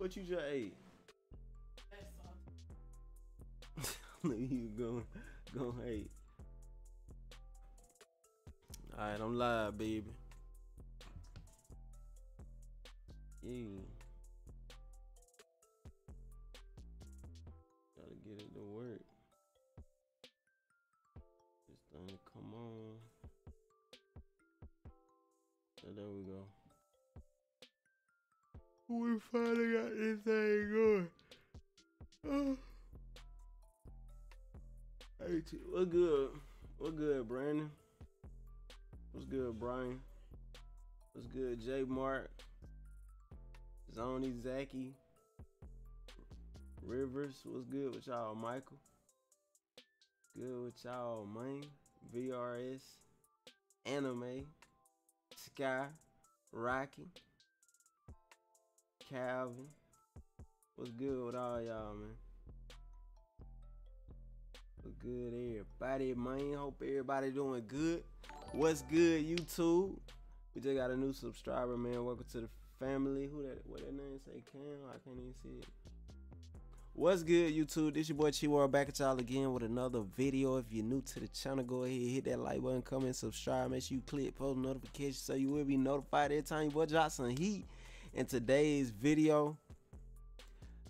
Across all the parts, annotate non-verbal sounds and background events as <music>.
What you just ate? <laughs> Look you going, going hate. All right, I'm live, baby. Yeah. Gotta get it to work. This thing come on. So there we go. We finally got this thing going. Oh. Hey, what good? What good, Brandon? What's good, Brian? What's good, J Mark? Zony Zaki? Rivers, what's good with y'all, Michael? Good with y'all, man. VRS, Anime, Sky, Rocky, Calvin. What's good with all y'all, man? What's good, everybody, man? Hope everybody doing good. What's good, YouTube? We just got a new subscriber, man. Welcome to the family. Who that? What that name say? Cam? I can't even see it. What's good, YouTube? This your boy Chi World back at y'all again with another video. If you're new to the channel, go ahead, hit that like button, comment, subscribe. Make sure you click post notifications so you will be notified every time your boy drops some heat. In today's video,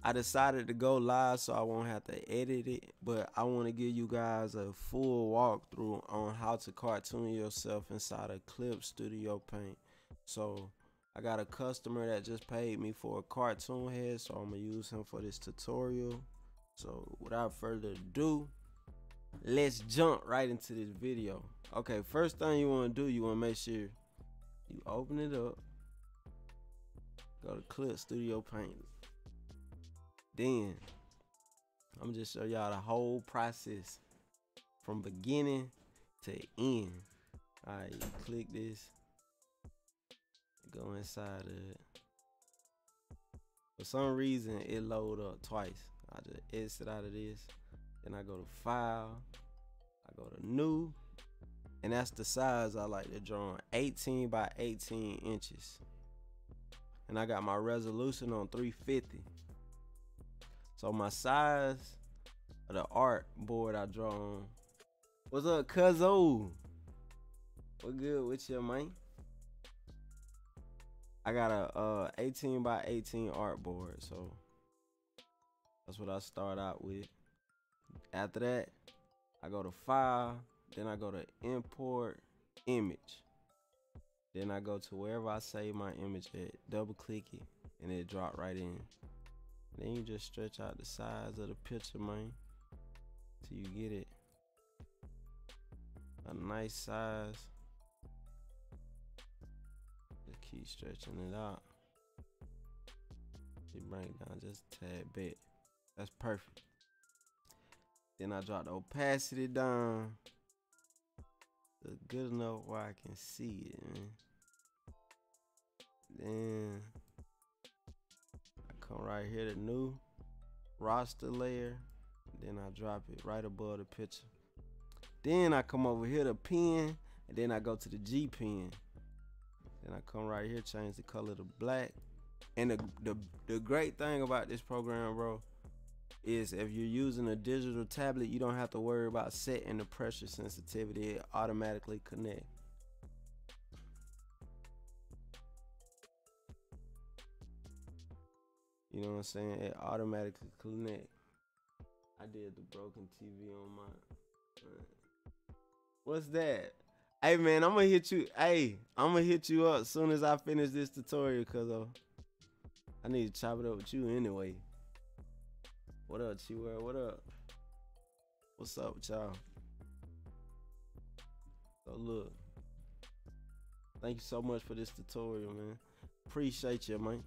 I decided to go live so I won't have to edit it, but I want to give you guys a full walkthrough on how to cartoon yourself inside of Clip Studio Paint. So I got a customer that just paid me for a cartoon head, so I'm gonna use him for this tutorial. So without further ado, let's jump right into this video. Okay, first thing you wanna do, you wanna make sure you open it up, go to Clip Studio Paint. Then I'm gonna just show y'all the whole process from beginning to end. All right, you click this, go inside of it. For some reason, it load up twice. I just exit out of this, then I go to File, I go to New, and that's the size I like to draw on, 18 by 18 inches. And I got my resolution on 350. So my size of the art board I draw on. What's up, Cuzzo? What good with you, man? I got a uh 18 by 18 art board, so that's what I start out with. After that, I go to file, then I go to import image. Then I go to wherever I save my image at, double click it, and it drop right in. Then you just stretch out the size of the picture, man, till you get it a nice size. Just keep stretching it out. You bring down just a tad bit. That's perfect. Then I drop the opacity down. It's good enough where I can see it, man. Then I come right here to new raster layer. Then I drop it right above the picture. Then I come over here to pen, and then I go to the G pen. Then I come right here, change the color to black. And the, the, the great thing about this program, bro, is if you're using a digital tablet, you don't have to worry about setting the pressure sensitivity. It automatically connect. You know what I'm saying? It automatically connect. I did the broken TV on mine. What's that? Hey man, I'm gonna hit you. Hey, I'm gonna hit you up as soon as I finish this tutorial, cause uh, I need to chop it up with you anyway. What up, Chihuahua? What up? What's up y'all? So look, thank you so much for this tutorial, man. Appreciate you, man.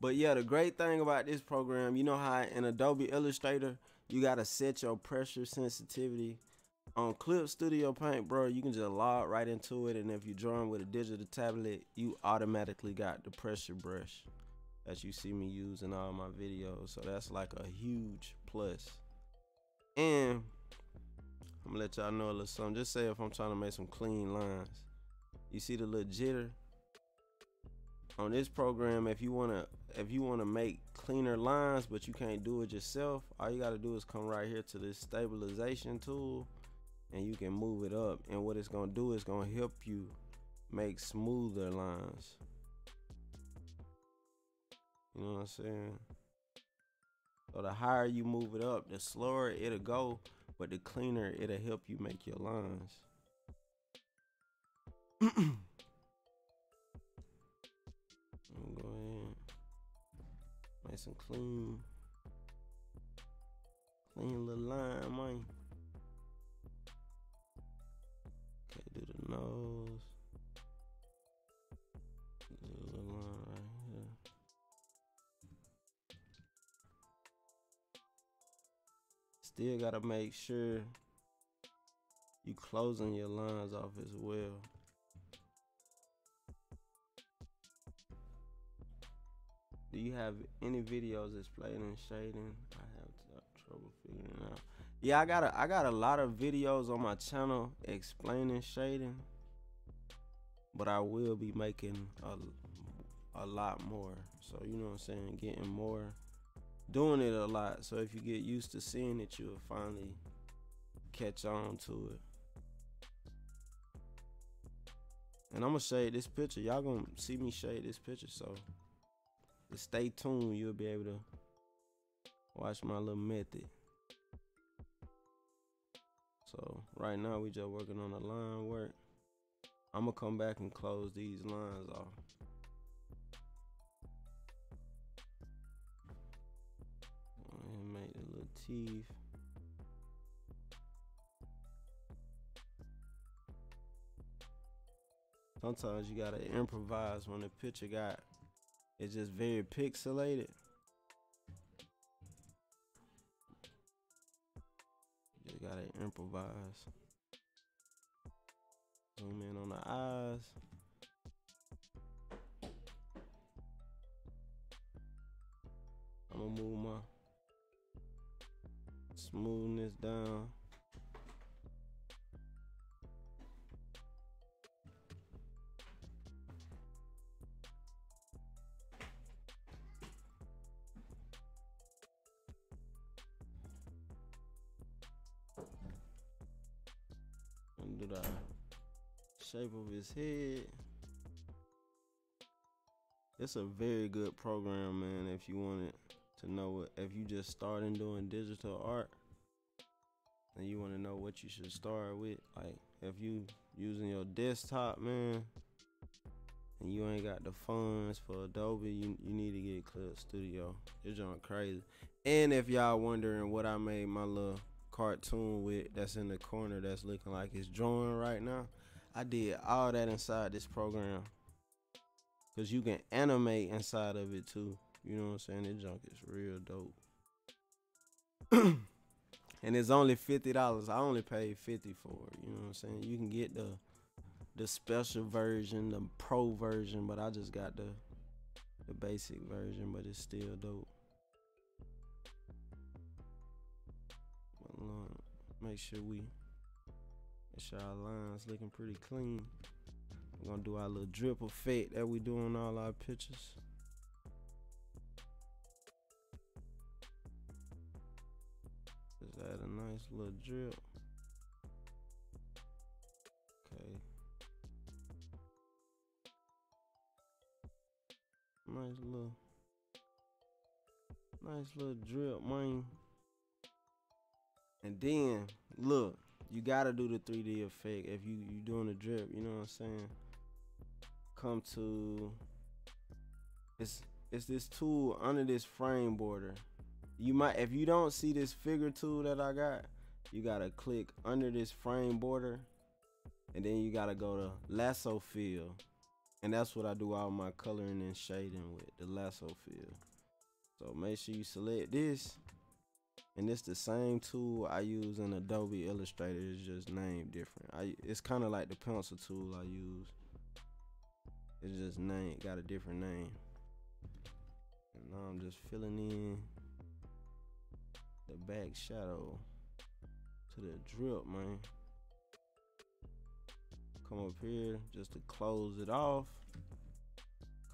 But yeah, the great thing about this program, you know how in Adobe Illustrator, you gotta set your pressure sensitivity on Clip Studio Paint, bro, you can just log right into it. And if you're drawing with a digital tablet, you automatically got the pressure brush that you see me use in all my videos. So that's like a huge plus. And I'm gonna let y'all know a little something. Just say if I'm trying to make some clean lines. You see the little jitter? on this program, if you wanna if you wanna make cleaner lines, but you can't do it yourself, all you gotta do is come right here to this stabilization tool, and you can move it up. And what it's gonna do is gonna help you make smoother lines. You know what I'm saying? So the higher you move it up, the slower it'll go, but the cleaner it'll help you make your lines. <clears throat> Go ahead. Nice and clean. Clean little line, man. Okay, do the nose. Still gotta make sure you closing your lines off as well. Do you have any videos explaining shading? I have trouble figuring out. Yeah, I got a I got a lot of videos on my channel explaining shading, but I will be making a a lot more. So you know what I'm saying, getting more, doing it a lot. So if you get used to seeing it, you'll finally catch on to it. And I'm gonna shade this picture. Y'all gonna see me shade this picture, so just stay tuned. You'll be able to watch my little method. So right now we just working on the line work. I'm gonna come back and close these lines off. Teeth. Sometimes you gotta improvise when the picture got it's just very pixelated. You gotta improvise. Zoom in on the eyes. I'm gonna move my smoothness down. and do the shape of his head. It's a very good program, man. If you wanted to know if you just starting doing digital art, and you want to know what you should start with, like if you using your desktop, man, and you ain't got the funds for Adobe, you you need to get Clip Studio. It's on crazy. And if y'all wondering what I made my little cartoon with that's in the corner that's looking like it's drawing right now. I did all that inside this program. Cause you can animate inside of it too. You know what I'm saying? This junk is real dope. <clears throat> and it's only fifty dollars. I only paid fifty for it. You know what I'm saying? You can get the the special version, the pro version, but I just got the the basic version, but it's still dope. Lord, make sure we make sure our lines looking pretty clean. We're gonna do our little drip effect that we do on all our pictures. Just add a nice little drip. Okay. Nice little nice little drip, man. And then look, you gotta do the 3D effect if you you doing a drip. You know what I'm saying? Come to it's it's this tool under this frame border. You might if you don't see this figure tool that I got, you gotta click under this frame border, and then you gotta go to lasso fill, and that's what I do all my coloring and shading with the lasso fill. So make sure you select this and it's the same tool I use in Adobe Illustrator. It's just named different. I it's kind of like the pencil tool I use. It's just name got a different name. And now I'm just filling in the back shadow to the drip, man. Come up here just to close it off.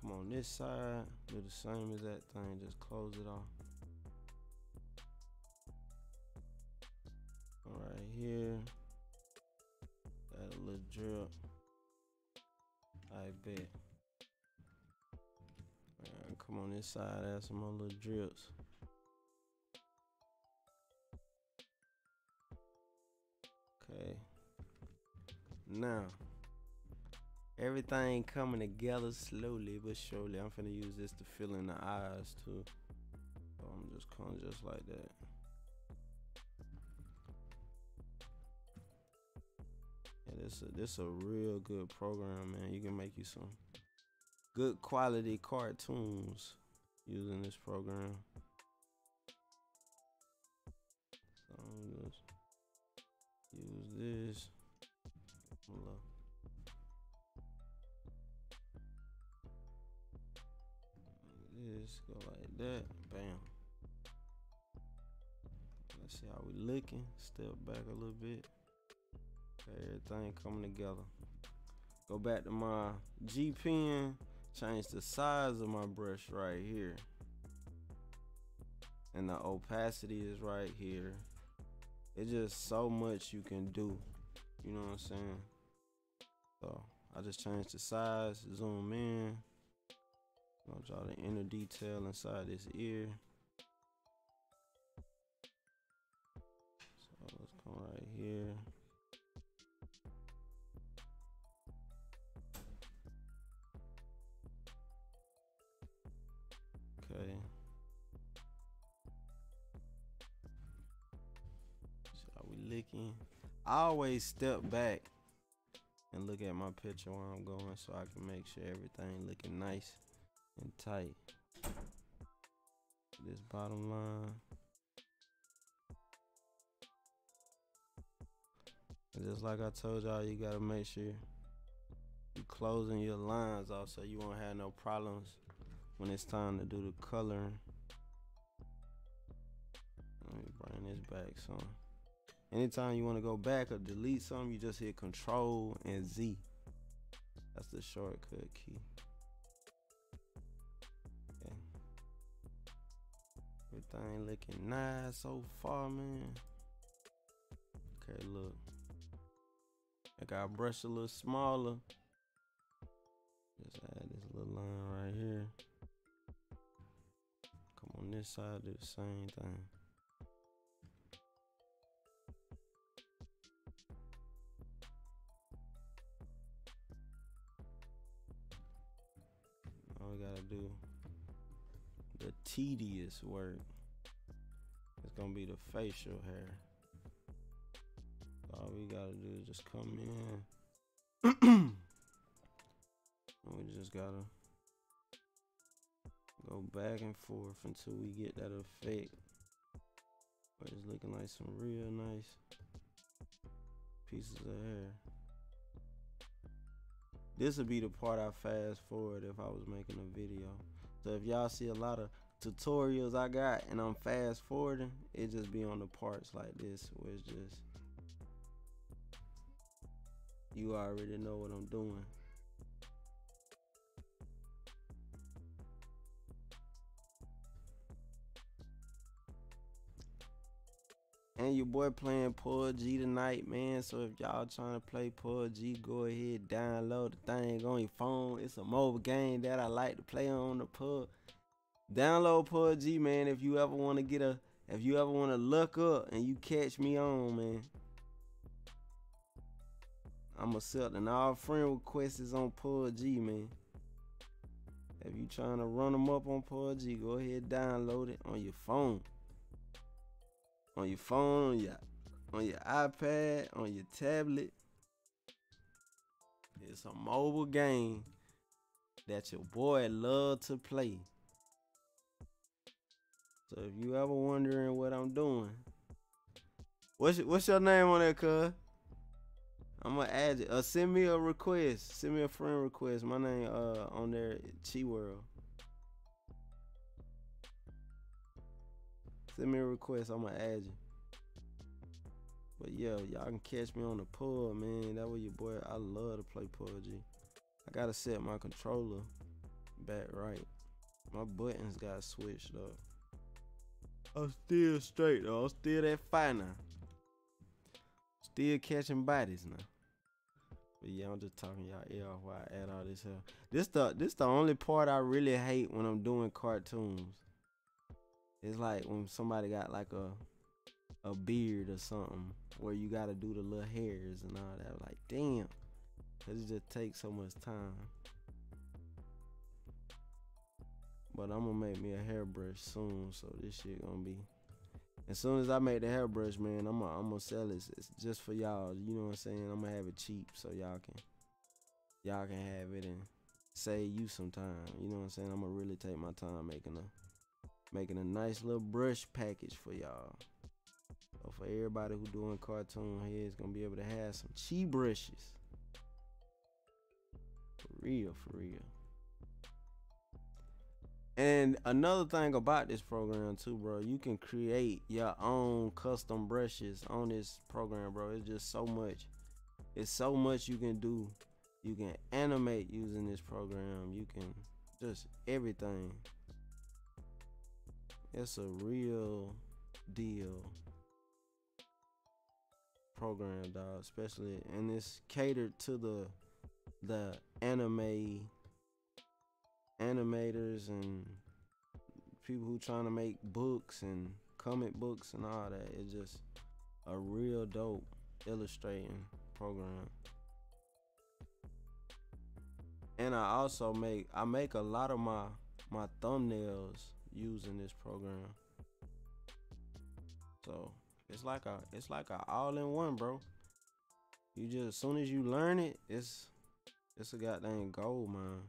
come on this side, do the same as that thing, just close it off. Right here, add a little drip. I bet. Come on this side, add some more little drips. Okay. Now, everything coming together slowly but surely. I'm finna use this to fill in the eyes too. So I'm just of just like that. Yeah, this a, this a real good program, man. You can make you some good quality cartoons using this program. Use this. Look. This go like that. Bam. Let's see how we looking. Step back a little bit. Everything coming together. Go back to my G pen. Change the size of my brush right here. And the opacity is right here. It's just so much you can do. You know what I'm saying? So I just changed the size, zoom in. Gonna draw the inner detail inside this ear. So let's come right here. Okay. Licking. I always step back and look at my picture where I'm going so I can make sure everything looking nice and tight. This bottom line. And just like I told y'all, you gotta make sure you're closing your lines off so you won't have no problems when it's time to do the coloring. Let me bring this back some. Anytime you want to go back or delete something, you just hit Control and Z. That's the shortcut key. Okay. Everything looking nice so far, man. Okay, look. I got brush a little smaller. Just add this little line right here. Come on this side, do the same thing. We gotta do the tedious work. It's gonna be the facial hair. All we gotta do is just come in. <clears throat> we just gotta go back and forth until we get that effect. But it's looking like some real nice pieces of hair. This would be the part I fast forward if I was making a video. So if y'all see a lot of tutorials I got and I'm fast forwarding, it just be on the parts like this where it's just you already know what I'm doing. And your boy playing PUBG tonight, man. So if y'all trying to play PUBG, go ahead, download the thing on your phone. It's a mobile game that I like to play on the pub. Download PUBG, man. If you ever want to get a, if you ever want to look up and you catch me on, man. I'm accepting all friend requests on PUBG, man. If you trying to run them up on PUBG, go ahead download it on your phone on your phone, on your on your iPad, on your tablet. It's a mobile game that your boy love to play. So if you ever wondering what I'm doing, what's your, what's your name on that, cuz? I'm gonna add it. Uh, send me a request. Send me a friend request. My name uh on there, Chi World. Send me a request. I'm gonna add you. But yeah, y'all can catch me on the pub, man. That way your boy. I love to play PUBG. I gotta set my controller back right. My buttons got switched up. I'm still straight though. I'm still that now. Still catching bodies now. But yeah, I'm just talking y'all ear off while I add all this here. This the this the only part I really hate when I'm doing cartoons. It's like when somebody got like a a beard or something where you gotta do the little hairs and all that. Like damn. Cause it just takes so much time. But I'm gonna make me a hairbrush soon, so this shit gonna be. As soon as I make the hairbrush, man, I'm gonna I'm sell it. It's just for y'all. You know what I'm saying? I'm gonna have it cheap so y'all can y'all can have it and save you some time. You know what I'm saying? I'm gonna really take my time making a making a nice little brush package for y'all. So for everybody who doing cartoon heads, gonna be able to have some cheap brushes. For real, for real. And another thing about this program too, bro, you can create your own custom brushes on this program, bro. It's just so much. It's so much you can do. You can animate using this program. You can just everything. It's a real deal program, dog. Especially and it's catered to the the anime animators and people who trying to make books and comic books and all that. It's just a real dope illustrating program. And I also make I make a lot of my my thumbnails using this program. So it's like a it's like a all in one, bro. You just as soon as you learn it, it's it's a goddamn gold, man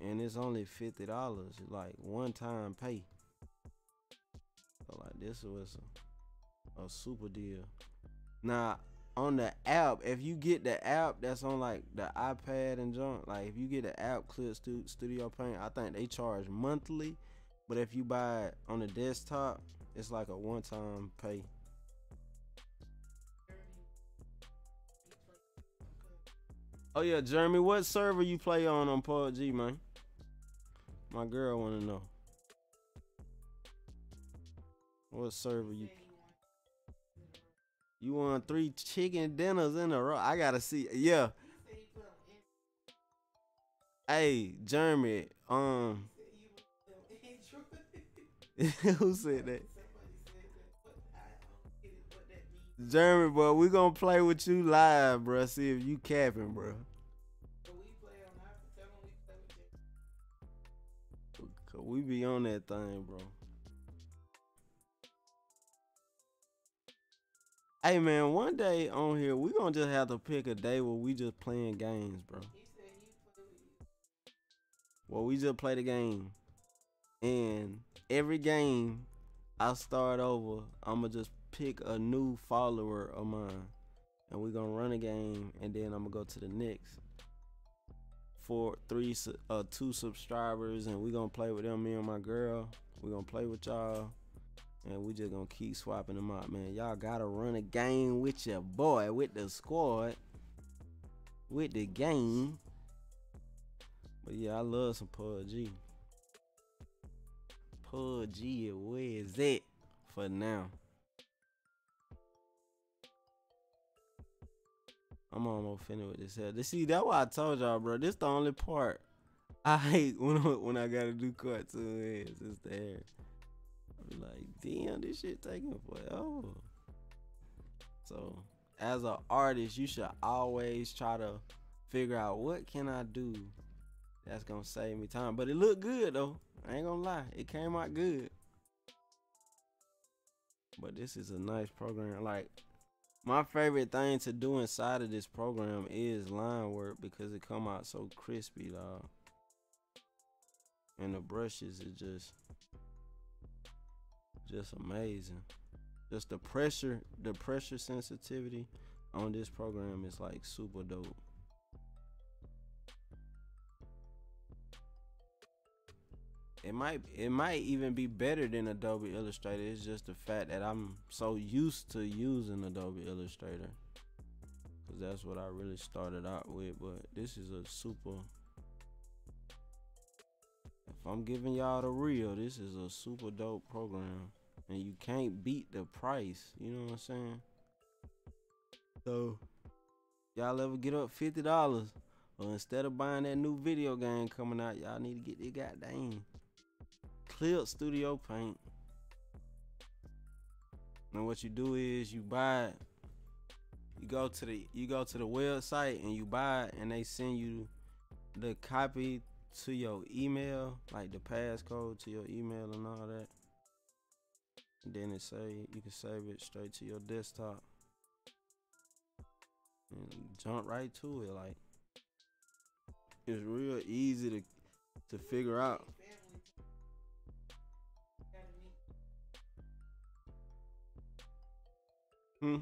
and it's only fifty dollars, like one time pay. So like this was a, a super deal. Now on the app, if you get the app that's on like the iPad and junk, like if you get the app Clip Studio Paint, I think they charge monthly. But if you buy it on the desktop, it's like a one time pay. Oh yeah, Jeremy, what server you play on on PUBG, man? My girl want to know. What server you? You want three chicken dinners in a row? I gotta see. Yeah. Hey, Jeremy. Um. <laughs> Who said that? Jeremy, bro, we gonna play with you live, bro. See if you capping, bro. we be on that thing, bro. Hey man, one day on here we gonna just have to pick a day where we just playing games, bro. Well, we just play the game, and every game I start over, I'ma just pick a new follower of mine, and we gonna run a game, and then I'm gonna go to the next four, three, uh, two subscribers, and we gonna play with them. Me and my girl, we gonna play with y'all, and we just gonna keep swapping them out, man. Y'all gotta run a game with your boy, with the squad, with the game. But yeah, I love some PUBG. PUBG, where is it for now? I'm almost finished with this. This see that's why I told y'all, bro. This the only part I hate <laughs> when when I gotta do heads. It's the hair. I like, damn, this shit taking forever. So as an artist, you should always try to figure out what can I do that's gonna save me time. But it looked good though. I ain't gonna lie, it came out good. But this is a nice program. Like my favorite thing to do inside of this program is line work because it come out so crispy, dog. And the brushes is just just amazing. Just the pressure, the pressure sensitivity on this program is like super dope. it might it might even be better than Adobe Illustrator. It's just the fact that I'm so used to using Adobe Illustrator. Cause that's what I really started out with. But this is a super if I'm giving y'all the real, this is a super dope program. And you can't beat the price. You know what I'm saying? So y'all ever get up fifty dollars? Or instead of buying that new video game coming out, y'all need to get this goddamn Clip Studio Paint. And what you do is you buy it. You go to the you go to the website and you buy it and they send you the copy to your email, like the passcode to your email and all that. And then it say you can save it straight to your desktop. And jump right to it. Like it's real easy to to figure out. Hmm.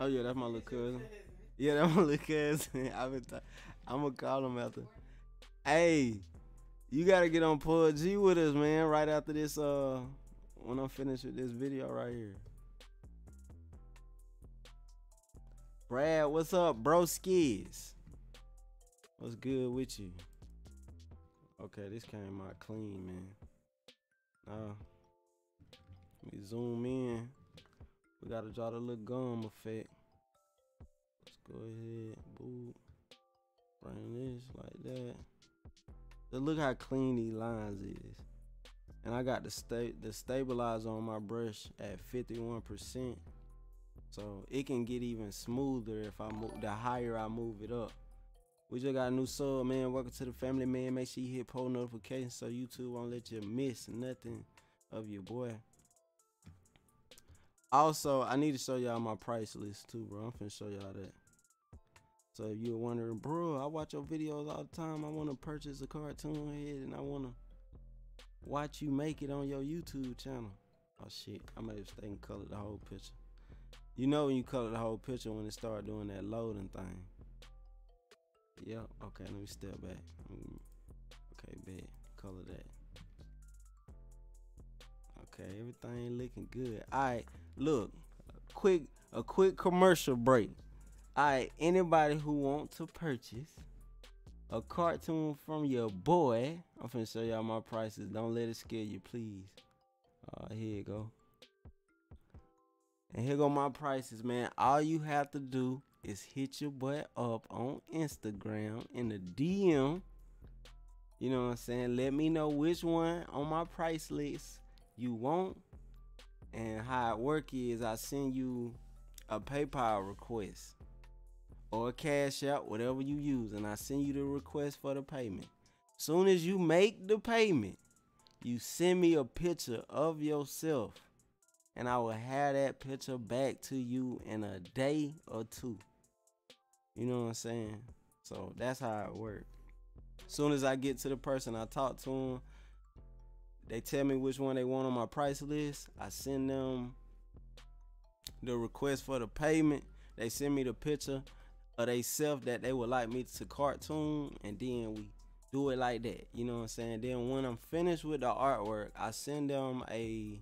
Oh yeah, that's my little cousin. Yeah, that's my little cousin. <laughs> I've been. Th- I'm gonna call him after. Hey, you gotta get on PUBG with us, man. Right after this, uh, when I'm finished with this video right here. Brad, what's up, bro? Skis. What's good with you? Okay, this came out clean, man. Uh, let me zoom in. We gotta draw the little gum effect. Let's go ahead, boop. Bring this like that. Look how clean these lines is. And I got the sta- the stabilizer on my brush at 51%. So it can get even smoother if I move the higher I move it up. We just got a new sub, man. Welcome to the family, man. Make sure you hit post notifications so YouTube won't let you miss nothing of your boy. Also, I need to show y'all my price list too, bro. I'm finna show y'all that. So if you're wondering, bro, I watch your videos all the time. I want to purchase a cartoon head and I want to watch you make it on your YouTube channel. Oh shit, I might have stayed and colored the whole picture. You know when you color the whole picture when it start doing that loading thing. Yep. Okay, let me step back. Okay, bet. Color that. Okay, everything looking good. All right, look, a quick a quick commercial break. All right, anybody who want to purchase a cartoon from your boy, I'm finna show y'all my prices. Don't let it scare you, please. Uh, here you go. And here go my prices, man. All you have to do is hit your boy up on Instagram in the DM. You know what I'm saying? Let me know which one on my price list you want. And how it work is I send you a PayPal request or a cash out, whatever you use, and I send you the request for the payment. Soon as you make the payment, you send me a picture of yourself, and I will have that picture back to you in a day or two. You know what I'm saying? So that's how it works. Soon as I get to the person, I talk to them. They tell me which one they want on my price list. I send them the request for the payment. They send me the picture of they self that they would like me to cartoon, and then we do it like that. You know what I'm saying? Then when I'm finished with the artwork, I send them a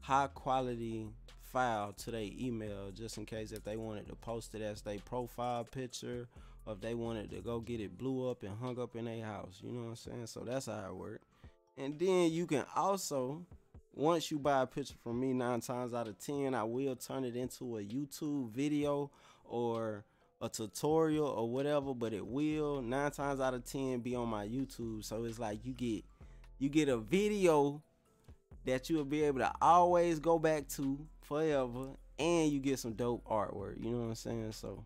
high quality file to their email just in case if they wanted to post it as their profile picture or if they wanted to go get it blew up and hung up in their house. You know what I'm saying? So that's how it works. And then you can also, once you buy a picture from me, nine times out of ten, I will turn it into a YouTube video or a tutorial or whatever, but it will nine times out of ten be on my YouTube. So it's like you get you get a video that you'll be able to always go back to forever, and you get some dope artwork. You know what I'm saying? So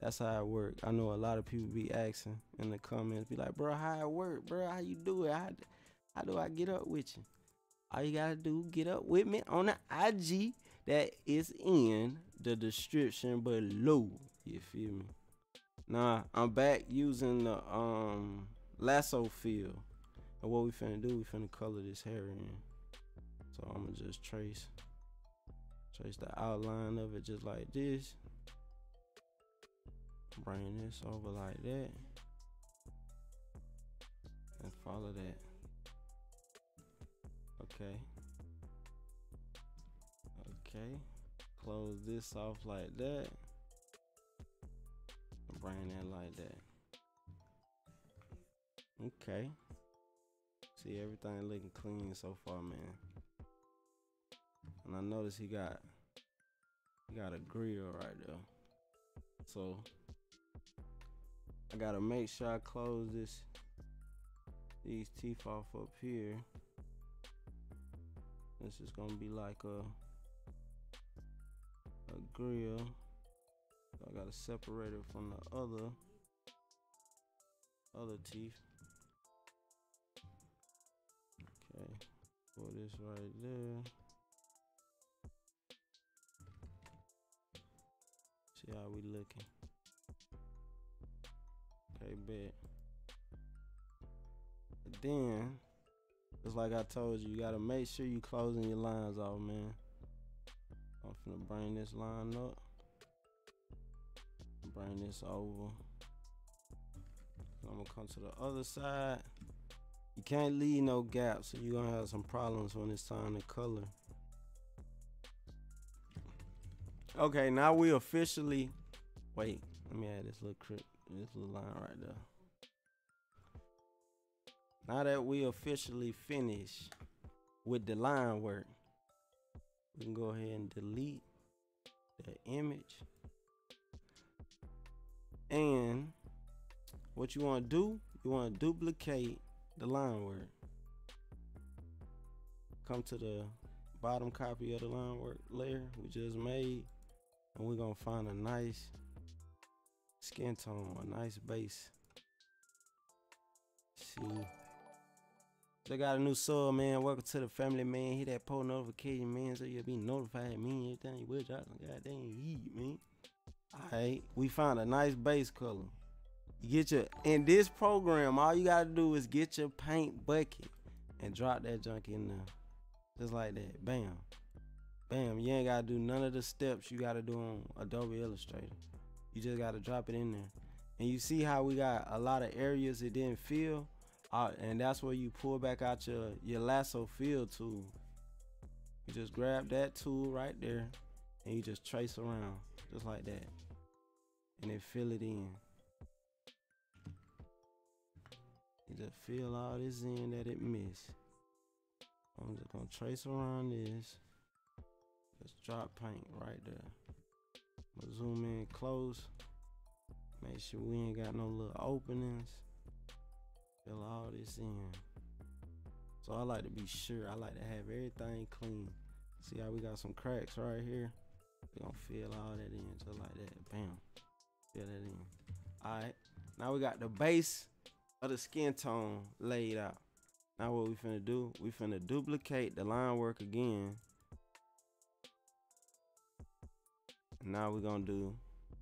that's how it work. I know a lot of people be asking in the comments, be like, "Bro, how it work, bro? How you do it? How, how do I get up with you?" All you gotta do, get up with me on the IG that is in the description below. You feel me? Nah, I'm back using the um lasso fill. And what we finna do, we finna color this hair in. So I'm gonna just trace trace the outline of it just like this. Bring this over like that. And follow that. Okay. Okay. Close this off like that. Bring that like that. Okay. See everything looking clean so far, man. And I notice he got he got a grill right there. So I gotta make sure I close this these teeth off up here. This is gonna be like a a grill. I gotta separate it from the other other teeth. Okay, put this right there. See how we looking. Okay, bet. Then, it's like I told you, you gotta make sure you closing your lines off, man. I'm finna bring this line up. Bring this over. I'm gonna come to the other side. You can't leave no gaps, so you're gonna have some problems when it's time to color. Okay, now we officially wait. Let me add this little crip, this little line right there. Now that we officially finished with the line work, we can go ahead and delete the image. And what you want to do, you want to duplicate the line work. Come to the bottom copy of the line work layer we just made and we're gonna find a nice skin tone, a nice base. See, they got a new sub, man. Welcome to the family, man. Hit that post notification, man, so you'll be notified, man. Every time you drop some goddamn heat, man. Alright, we found a nice base color. You get your in this program, all you gotta do is get your paint bucket and drop that junk in there. Just like that. Bam. Bam, you ain't gotta do none of the steps you gotta do on Adobe Illustrator. You just gotta drop it in there. And you see how we got a lot of areas it didn't fill? Uh, and that's where you pull back out your, your lasso fill tool. You just grab that tool right there and you just trace around just like that. And then fill it in. You just fill all this in that it missed. I'm just gonna trace around this. Just drop paint right there. I'm gonna zoom in close. Make sure we ain't got no little openings. Fill all this in. So I like to be sure. I like to have everything clean. See how we got some cracks right here? We gonna fill all that in just like that. Bam. Fill that in. Alright. Now we got the base of the skin tone laid out. Now what we finna do? We finna duplicate the line work again now we're gonna do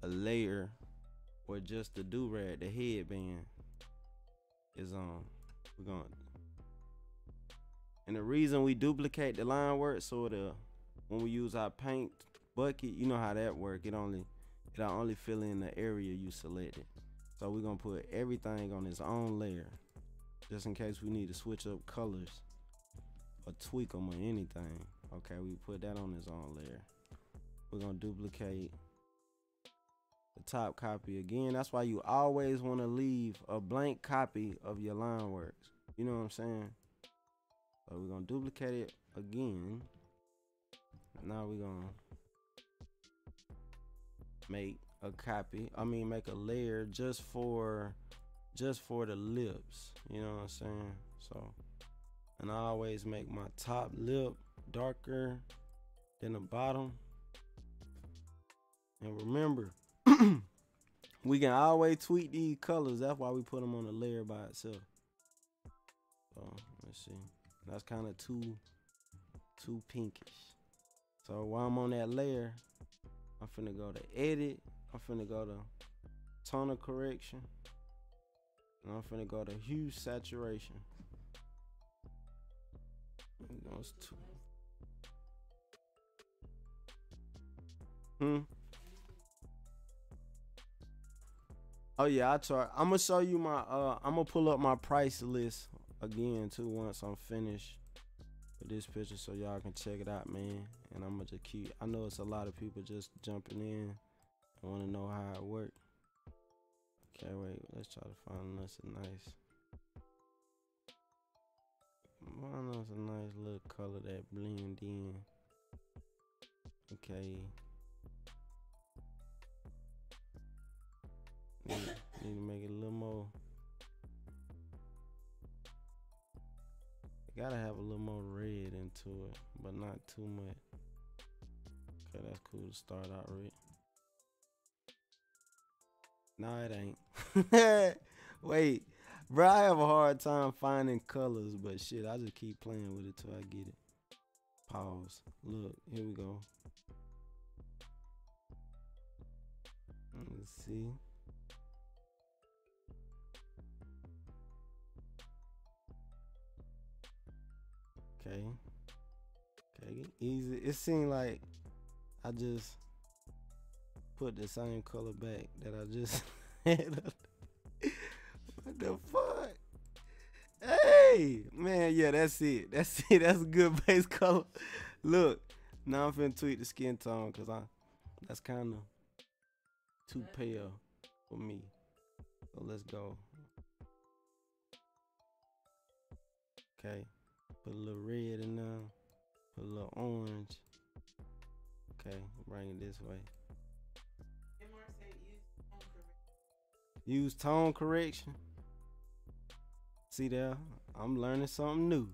a layer where just the do-rag, the headband is on. We're gonna and the reason we duplicate the line work so the when we use our paint bucket, you know how that work. It only it'll only fill in the area you selected. So we're gonna put everything on its own layer. Just in case we need to switch up colors or tweak them or anything. Okay, we put that on its own layer we're gonna duplicate the top copy again that's why you always want to leave a blank copy of your line works you know what i'm saying so we're gonna duplicate it again now we're gonna make a copy i mean make a layer just for just for the lips you know what i'm saying so and i always make my top lip darker than the bottom and remember, <clears throat> we can always tweak these colors. That's why we put them on a layer by itself. So let's see. That's kind of too too pinkish. So while I'm on that layer, I'm finna go to edit. I'm finna go to tonal correction. And I'm finna go to hue saturation. Those two. Hmm. Oh yeah, I try. I'm gonna show you my. Uh, I'm gonna pull up my price list again too once I'm finished with this picture, so y'all can check it out, man. And I'm gonna keep. I know it's a lot of people just jumping in. I want to know how it works. Okay, wait. Let's try to find us a nice. That's a nice little color that blend in. Okay. Need, need to make it a little more. Gotta have a little more red into it, but not too much. Okay, that's cool to start out with. No, it ain't. <laughs> Wait, bro, I have a hard time finding colors, but shit, I just keep playing with it till I get it. Pause. Look, here we go. Let's see. Okay. Okay, easy. It seemed like I just put the same color back that I just <laughs> had. what the fuck? Hey, man, yeah, that's it. That's <laughs> it. That's a good base color. Look, now I'm finna tweak the skin tone because I that's kind of too pale for me. So let's go. Okay. Put a little red in there. Put a little orange. Okay, bring it this way. Use tonal correction. See there? I'm learning something new.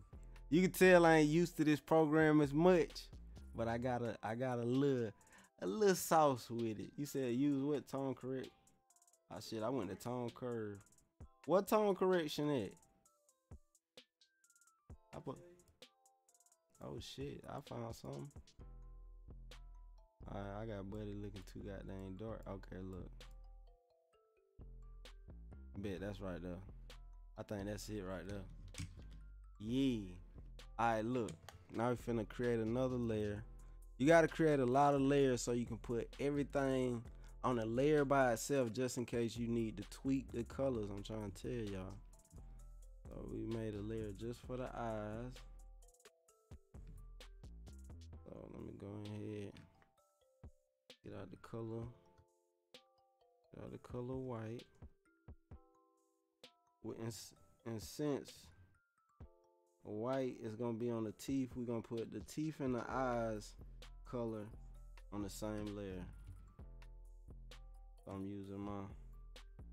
You can tell I ain't used to this program as much, but I got a I got a little a little sauce with it. You said use what tone correct? Oh shit, I went to tone curve. What tonal correction at? I put. Oh shit! I found something. I got Buddy looking too goddamn dark. Okay, look. Bet that's right there. I think that's it right there. Yeah. Alright, look. Now we finna create another layer. You gotta create a lot of layers so you can put everything on a layer by itself just in case you need to tweak the colors. I'm trying to tell y'all. So we made a layer just for the eyes. So let me go ahead, get out the color, get out the color white. With in, in sense, white is gonna be on the teeth. We're gonna put the teeth and the eyes color on the same layer. So I'm using my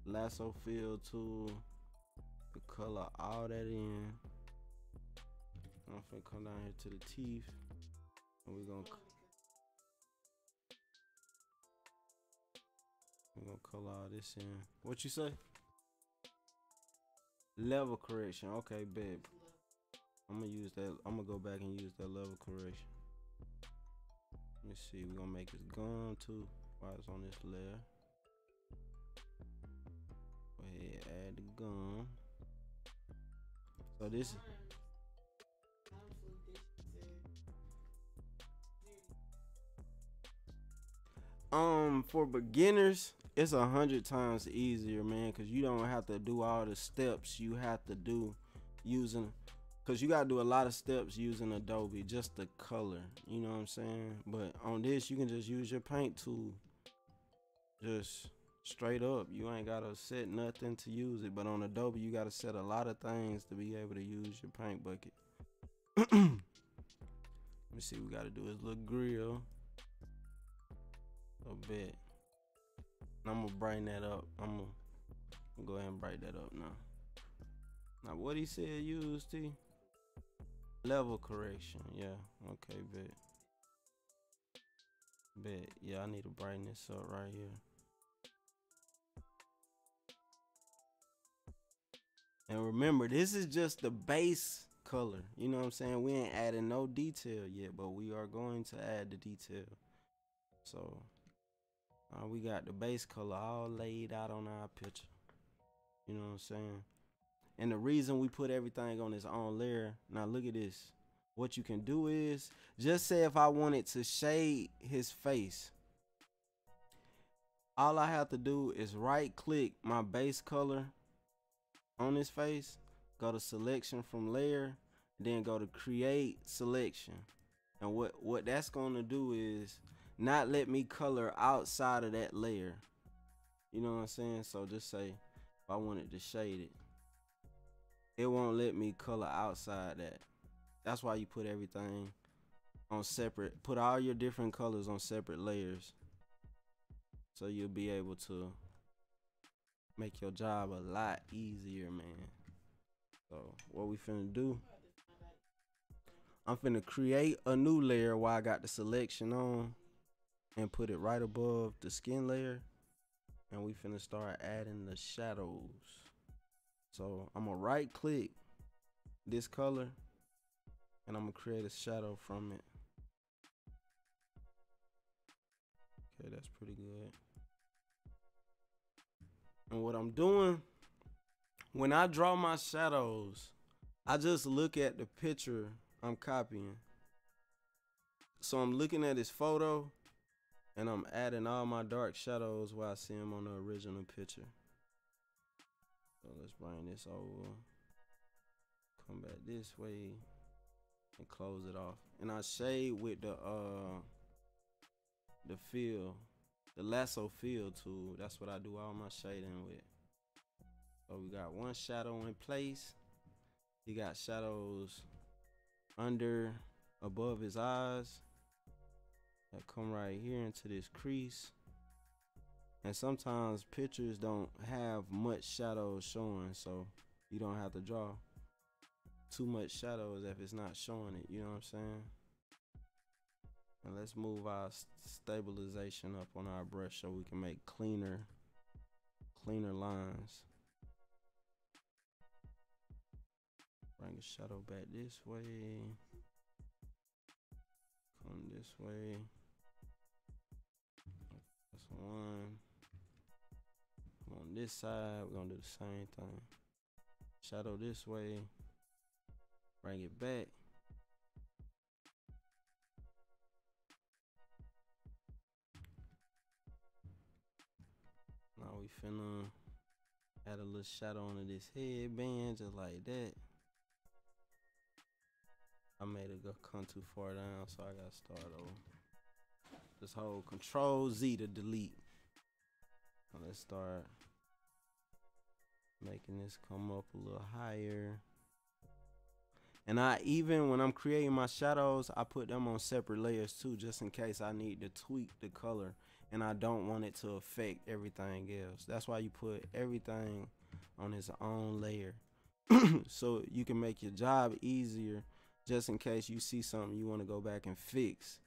lasso fill tool to color all that in. I'm gonna come down here to the teeth and we're gonna we're gonna color all this in. What you say? Level correction. Okay, babe. I'm gonna use that. I'm gonna go back and use that level correction. Let me see. We're gonna make this gum too while it's on this layer. Go ahead, add the gum. So this. Um, for beginners, it's a hundred times easier, man, because you don't have to do all the steps you have to do using because you gotta do a lot of steps using Adobe just the color you know what I'm saying? But on this you can just use your paint tool. Just straight up you ain't gotta set nothing to use it. But on Adobe you gotta set a lot of things to be able to use your paint bucket. <clears throat> Let me see What we gotta do. His little grill. A bit I'm gonna brighten that up I'm gonna, go ahead and brighten that up now now what he said use T Level correction, yeah. Okay, bet. Bet. Yeah, I need to brighten this up right here. And remember, this is just the base color. You know what I'm saying? We ain't adding no detail yet, but we are going to add the detail. So, uh, we got the base color all laid out on our picture. You know what I'm saying? And the reason we put everything on its own layer, now look at this. What you can do is just say if I wanted to shade his face, all I have to do is right click my base color on his face, go to selection from layer, then go to create selection. And what, what that's going to do is not let me color outside of that layer. You know what I'm saying? So just say if I wanted to shade it it won't let me color outside that. That's why you put everything on separate. Put all your different colors on separate layers, so you'll be able to make your job a lot easier, man. So what we finna do? I'm finna create a new layer while I got the selection on and put it right above the skin layer. And we finna start adding the shadows. So I'm gonna right click this color and I'm gonna create a shadow from it. Okay, that's pretty good. And what I'm doing when I draw my shadows, I just look at the picture I'm copying. So I'm looking at his photo and I'm adding all my dark shadows where I see them on the original picture. So let's bring this over. Come back this way and close it off. And I shade with the uh the fill, the lasso fill tool. That's what I do all my shading with. So we got one shadow in place. He got shadows under, above his eyes come right here into this crease. And sometimes pictures don't have much shadows showing, so you don't have to draw too much shadows if it's not showing it. You know what I'm saying? And let's move our stabilization up on our brush so we can make cleaner, cleaner lines. Bring the shadow back this way. Come this way. One. On this side, we're gonna do the same thing. Shadow this way. Bring it back. Now we finna add a little shadow onto this headband just like that. I made it go come too far down, so I gotta start over. Just hold Control Z to delete. Now let's start making this come up a little higher. And I even when I'm creating my shadows, I put them on separate layers too, just in case I need to tweak the color and I don't want it to affect everything else. That's why you put everything on its own layer. <clears throat> so you can make your job easier just in case you see something you want to go back and fix.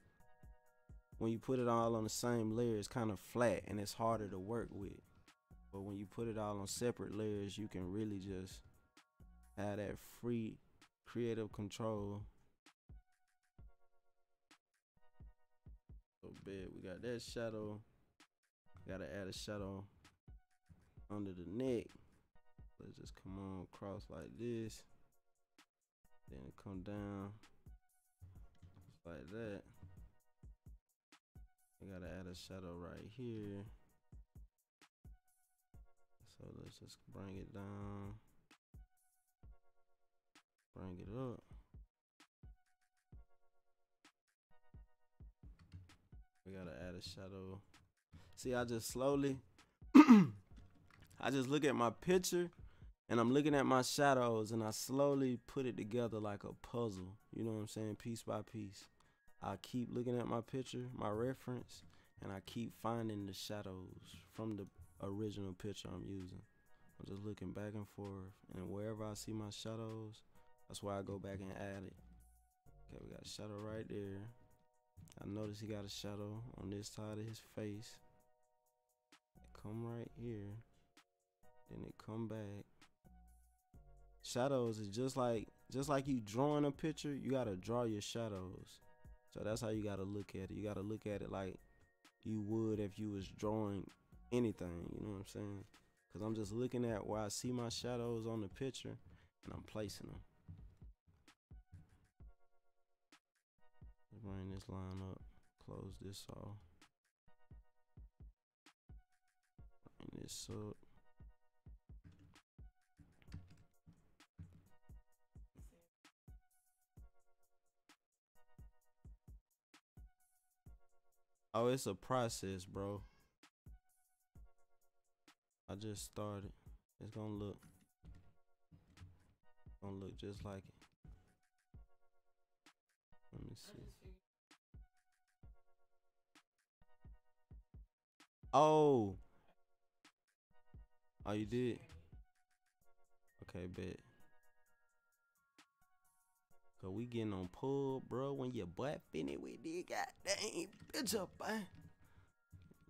When you put it all on the same layer, it's kind of flat and it's harder to work with. But when you put it all on separate layers, you can really just have that free creative control. So bad. We got that shadow. Gotta add a shadow under the neck. Let's just come on across like this. Then come down like that. I gotta add a shadow right here. So let's just bring it down. Bring it up. We gotta add a shadow. See, I just slowly, <clears throat> I just look at my picture and I'm looking at my shadows and I slowly put it together like a puzzle. You know what I'm saying? Piece by piece. I keep looking at my picture, my reference, and I keep finding the shadows from the original picture I'm using. I'm just looking back and forth, and wherever I see my shadows, that's why I go back and add it. Okay, we got a shadow right there. I notice he got a shadow on this side of his face. It come right here. Then it come back shadows is just like just like you drawing a picture you got to draw your shadows so that's how you got to look at it. You got to look at it like you would if you was drawing anything you know what i'm saying? Because i'm just looking at where i see my shadows on the picture and i'm placing them bring this line up close this off. Bring this up Oh, it's a process, bro. I just started. It's gonna look gonna look just like it. Let me see. Oh. Oh, you did? Okay, bet. Cause we getting on pull, bro. When your butt finished with this goddamn bitch up, man.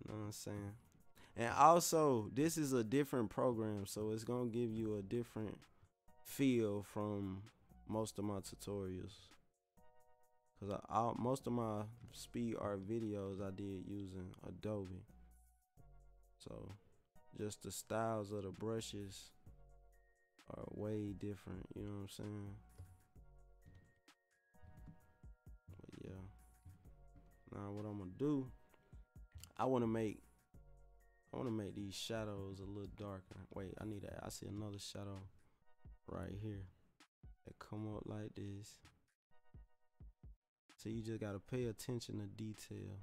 You know what I'm saying? And also, this is a different program, so it's gonna give you a different feel from most of my tutorials. Cause I, I most of my speed art videos I did using Adobe. So just the styles of the brushes are way different, you know what I'm saying? Now what I'm gonna do, I wanna make I wanna make these shadows a little darker. Wait, I need that. I see another shadow right here that come up like this. So you just gotta pay attention to detail.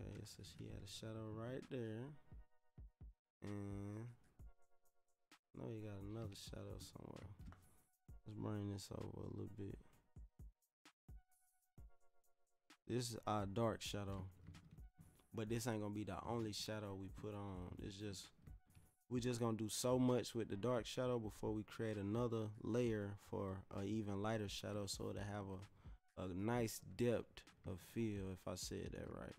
Okay, so she had a shadow right there. And no, you got another shadow somewhere. Let's bring this over a little bit. This is our dark shadow. But this ain't gonna be the only shadow we put on. It's just we're just gonna do so much with the dark shadow before we create another layer for a even lighter shadow so to have a, a nice depth of feel if I said that right.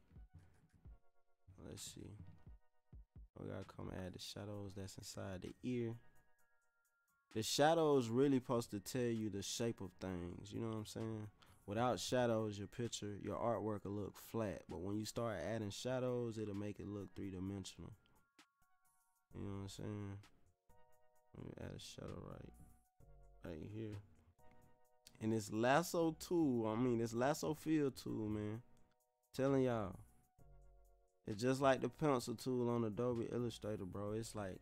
Let's see. We gotta come add the shadows that's inside the ear. The shadows really supposed to tell you the shape of things. You know what I'm saying? Without shadows, your picture, your artwork will look flat. But when you start adding shadows, it'll make it look three dimensional. You know what I'm saying? Let me add a shadow right, right here. And this lasso tool, I mean, this lasso fill tool, man. Telling y'all, it's just like the pencil tool on Adobe Illustrator, bro. It's like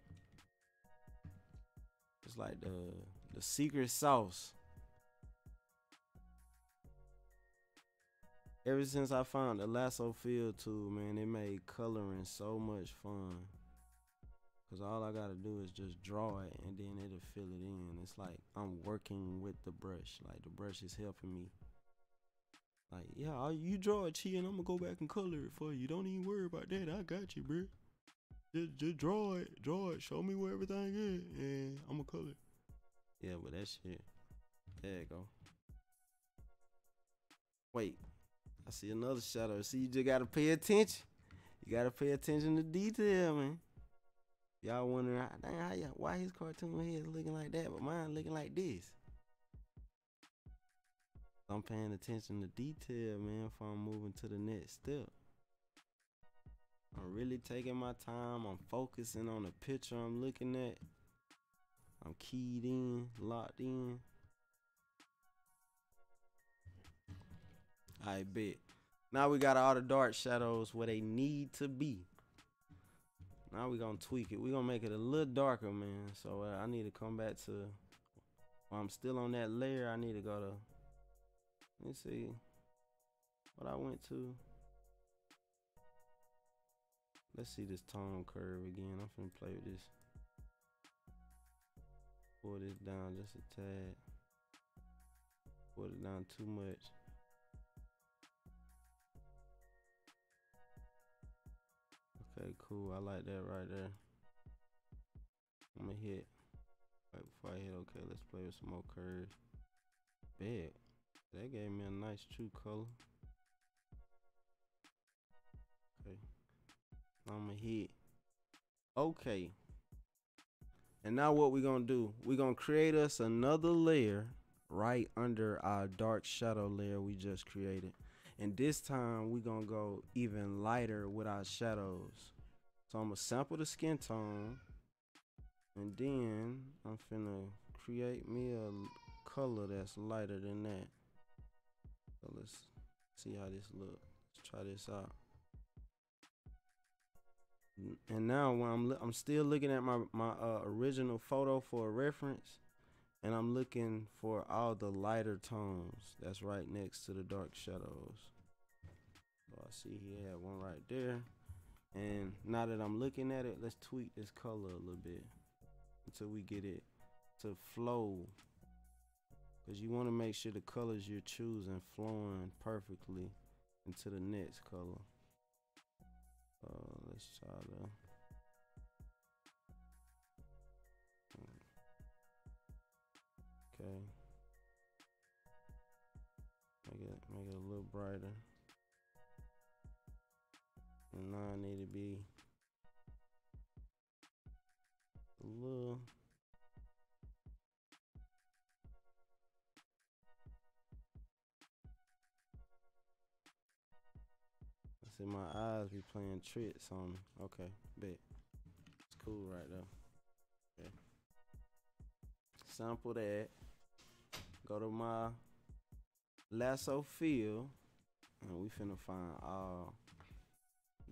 it's like the the secret sauce. Ever since I found the lasso fill tool, man, it made coloring so much fun. Cause all I gotta do is just draw it and then it'll fill it in. It's like I'm working with the brush. Like the brush is helping me like, yeah, I, you draw it, Chi, and I'm gonna go back and color it for you. Don't even worry about that. I got you, bro. Just, just draw it, draw it. Show me where everything is, and I'm gonna color. it. Yeah, but that shit. There you go. Wait, I see another shadow. See, you just gotta pay attention. You gotta pay attention to detail, man. Y'all wondering, "Ah, dang, how ya- why his cartoon head is looking like that, but mine looking like this? I'm paying attention to detail, man, if I'm moving to the next step. I'm really taking my time. I'm focusing on the picture I'm looking at. I'm keyed in, locked in. I bet. Now we got all the dark shadows where they need to be. Now we gonna tweak it. we gonna make it a little darker, man. So uh, I need to come back to. While I'm still on that layer, I need to go to let me see what I went to. Let's see this tone curve again. I'm finna play with this. Pull this down just a tad. Pull it down too much. Okay, cool. I like that right there. I'm gonna hit. Right before I hit okay, let's play with some more curves. Big. That gave me a nice true color. Okay. I'm gonna hit. Okay. And now what we're gonna do, we're gonna create us another layer right under our dark shadow layer we just created. And this time we're gonna go even lighter with our shadows. So I'm gonna sample the skin tone. And then I'm finna create me a color that's lighter than that. So let's see how this look. Let's try this out. And now when I'm I'm still looking at my my uh, original photo for a reference, and I'm looking for all the lighter tones that's right next to the dark shadows. So I see he had one right there. And now that I'm looking at it, let's tweak this color a little bit until we get it to flow Because you want to make sure the colors you're choosing flowing perfectly into the next color. Uh, let's try to. Okay. Make it make it a little brighter. And now I need to be a little I see my eyes be playing tricks on me. Okay, bet. It's cool right there. Okay. Sample that. Go to my lasso fill. And we finna find all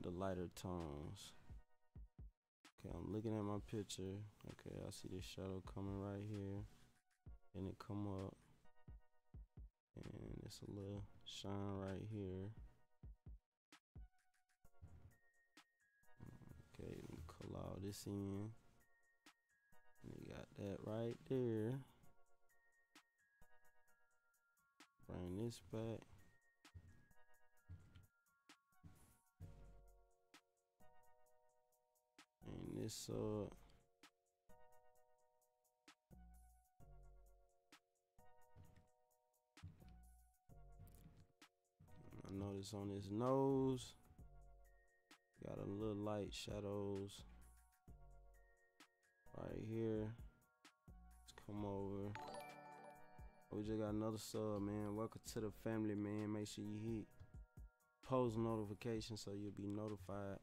the lighter tones. Okay, I'm looking at my picture. Okay, I see this shadow coming right here. And it come up. And it's a little shine right here. Okay, let me call all this in. We got that right there. Bring this back. And this up. I notice on his nose, got a little light shadows right here. Let's come over. Oh, we just got another sub, man. Welcome to the family, man. Make sure you hit post notification so you'll be notified.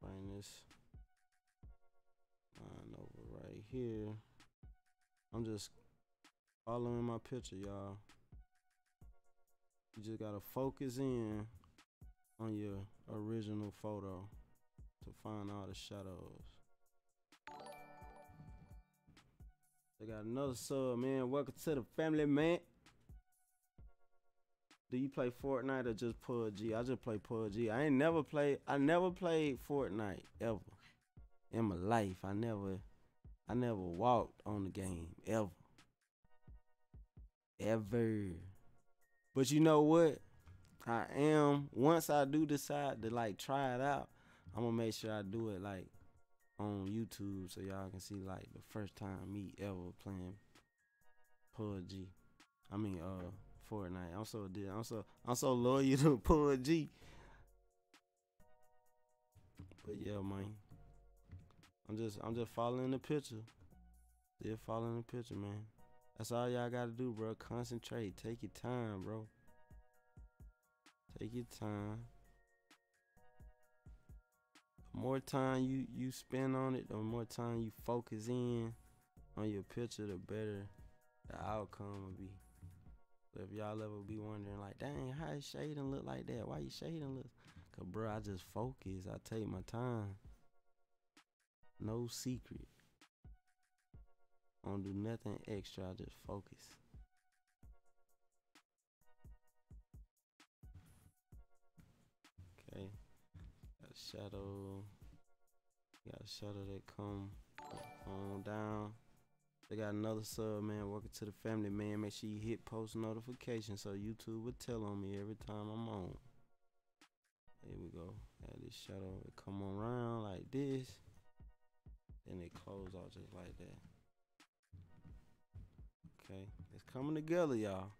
Bring this line over right here. I'm just following my picture, y'all. You just gotta focus in on your original photo to find all the shadows. They got another sub, man. Welcome to the family, man. Do you play Fortnite or just PUBG? I just play PUBG. I ain't never played. I never played Fortnite ever in my life. I never, I never walked on the game ever, ever. But you know what? I am. Once I do decide to like try it out, I'm gonna make sure I do it like on YouTube so y'all can see like the first time me ever playing PUBG. I mean, uh, Fortnite. I'm so dead. I'm so I'm so loyal to PUBG. But yeah, man. I'm just I'm just following the picture. Still following the picture, man. That's all y'all gotta do, bro. Concentrate. Take your time, bro. Take your time. More time you you spend on it, the more time you focus in on your picture, the better the outcome will be. If y'all ever be wondering, like, dang, how is shading look like that? Why you shading look? Cause bro, I just focus. I take my time. No secret. I don't do nothing extra. I just focus. Got shadow. Got shadow that come on down. They got another sub, man. Welcome to the family, man. Make sure you hit post notification so YouTube will tell on me every time I'm on. There we go. Add this shadow. It come around like this. Then it close out just like that. Okay. It's coming together, y'all.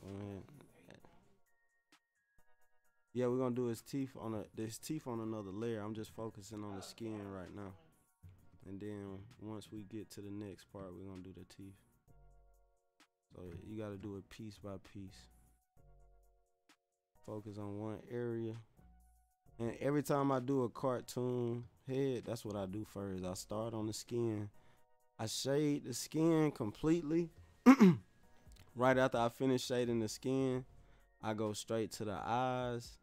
Go ahead. Yeah, we're gonna do his teeth on a this teeth on another layer. I'm just focusing on the skin right now. And then once we get to the next part, we're gonna do the teeth. So you gotta do it piece by piece. Focus on one area. And every time I do a cartoon head, that's what I do first. I start on the skin. I shade the skin completely. <clears throat> right after I finish shading the skin, I go straight to the eyes,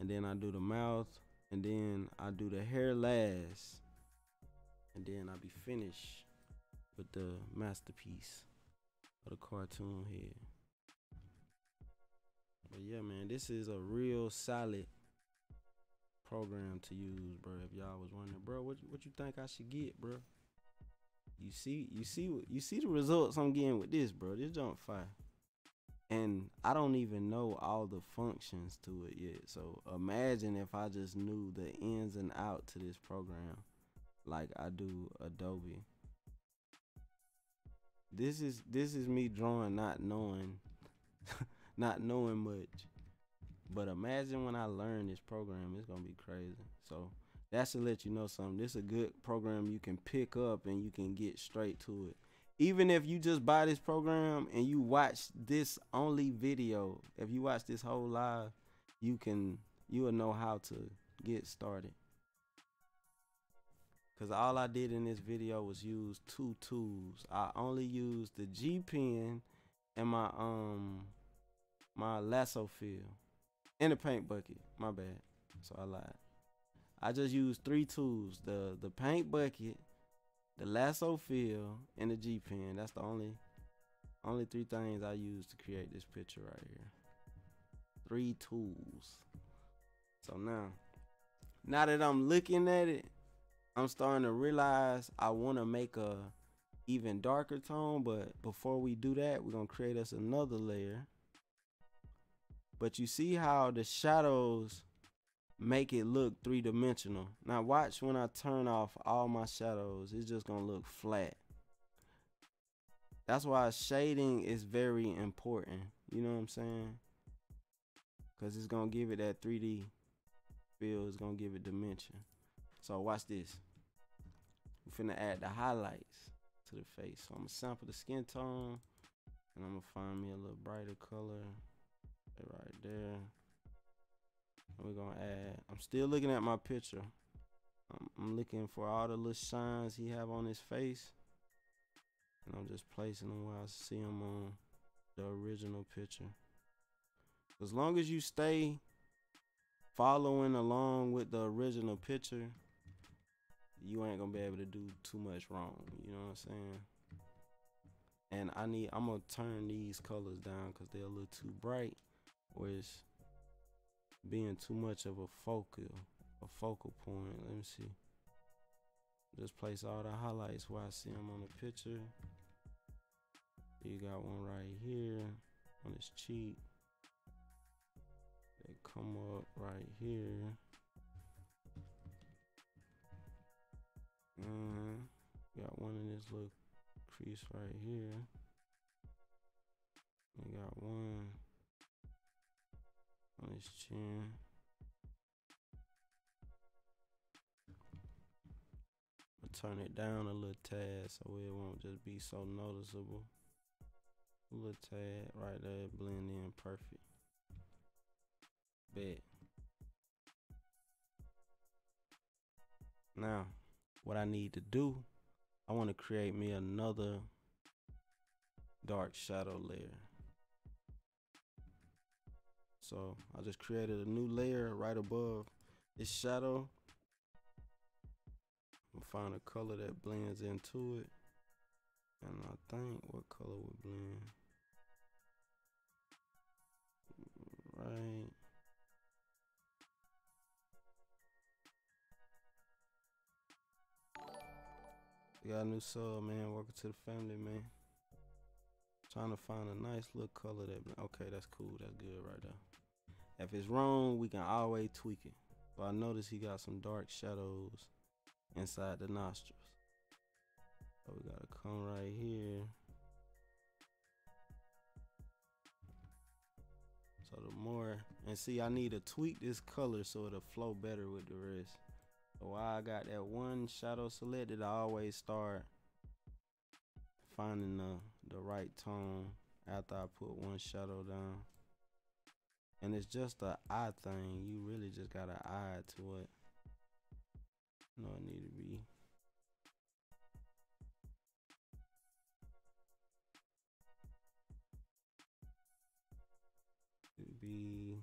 and then I do the mouth, and then I do the hair last, and then I be finished with the masterpiece of the cartoon head. But yeah, man, this is a real solid program to use, bro. If y'all was wondering, bro, what what you think I should get, bro? you see, you see, you see the results I'm getting with this, bro. This jump fire, and I don't even know all the functions to it yet. So imagine if I just knew the ins and out to this program, like I do Adobe. This is this is me drawing, not knowing, <laughs> not knowing much. But imagine when I learn this program, it's gonna be crazy. So that's to let you know something. This is a good program you can pick up and you can get straight to it. Even if you just buy this program and you watch this only video, if you watch this whole live, you can you will know how to get started. Cause all I did in this video was use two tools. I only used the G pen and my um my lasso fill and the paint bucket. My bad. So I lied. I just used three tools: the the paint bucket, the lasso fill, and the G pen. That's the only only three things I use to create this picture right here. Three tools. So now, now that I'm looking at it, I'm starting to realize I want to make a even darker tone. But before we do that, we're gonna create us another layer. But you see how the shadows make it look three dimensional. Now watch when I turn off all my shadows, it's just gonna look flat. That's why shading is very important. You know what I'm saying? Cause it's gonna give it that 3D feel, it's gonna give it dimension. So watch this. We're finna add the highlights to the face. So I'm gonna sample the skin tone and I'm gonna find me a little brighter color right there. We're gonna add. I'm still looking at my picture. I'm, I'm looking for all the little shines he have on his face, and I'm just placing them where I see them on the original picture. As long as you stay following along with the original picture, you ain't gonna be able to do too much wrong. You know what I'm saying? And I need I'm gonna turn these colors down because they're a little too bright, or it's being too much of a focal a focal point. Let me see. Just place all the highlights where I see them on the picture. You got one right here on his cheek. They come up right here. And got one in this little crease right here. We got one I'll turn it down a little tad so it won't just be so noticeable. A little tad right there, blend in perfect. Bet. Now, what I need to do, I want to create me another dark shadow layer. So I just created a new layer right above this shadow. I'm find a color that blends into it. And I think what color would blend? Right. We got a new sub, man. Welcome to the family, man. Trying to find a nice little color that. Okay, that's cool. That's good right there. If it's wrong, we can always tweak it. But I notice he got some dark shadows inside the nostrils. We gotta come right here. So the more, and see, I need to tweak this color so it'll flow better with the rest. So while I got that one shadow selected, I always start finding the, the right tone after I put one shadow down. And it's just an eye thing. You really just got an eye to it. No, it need to be. It be.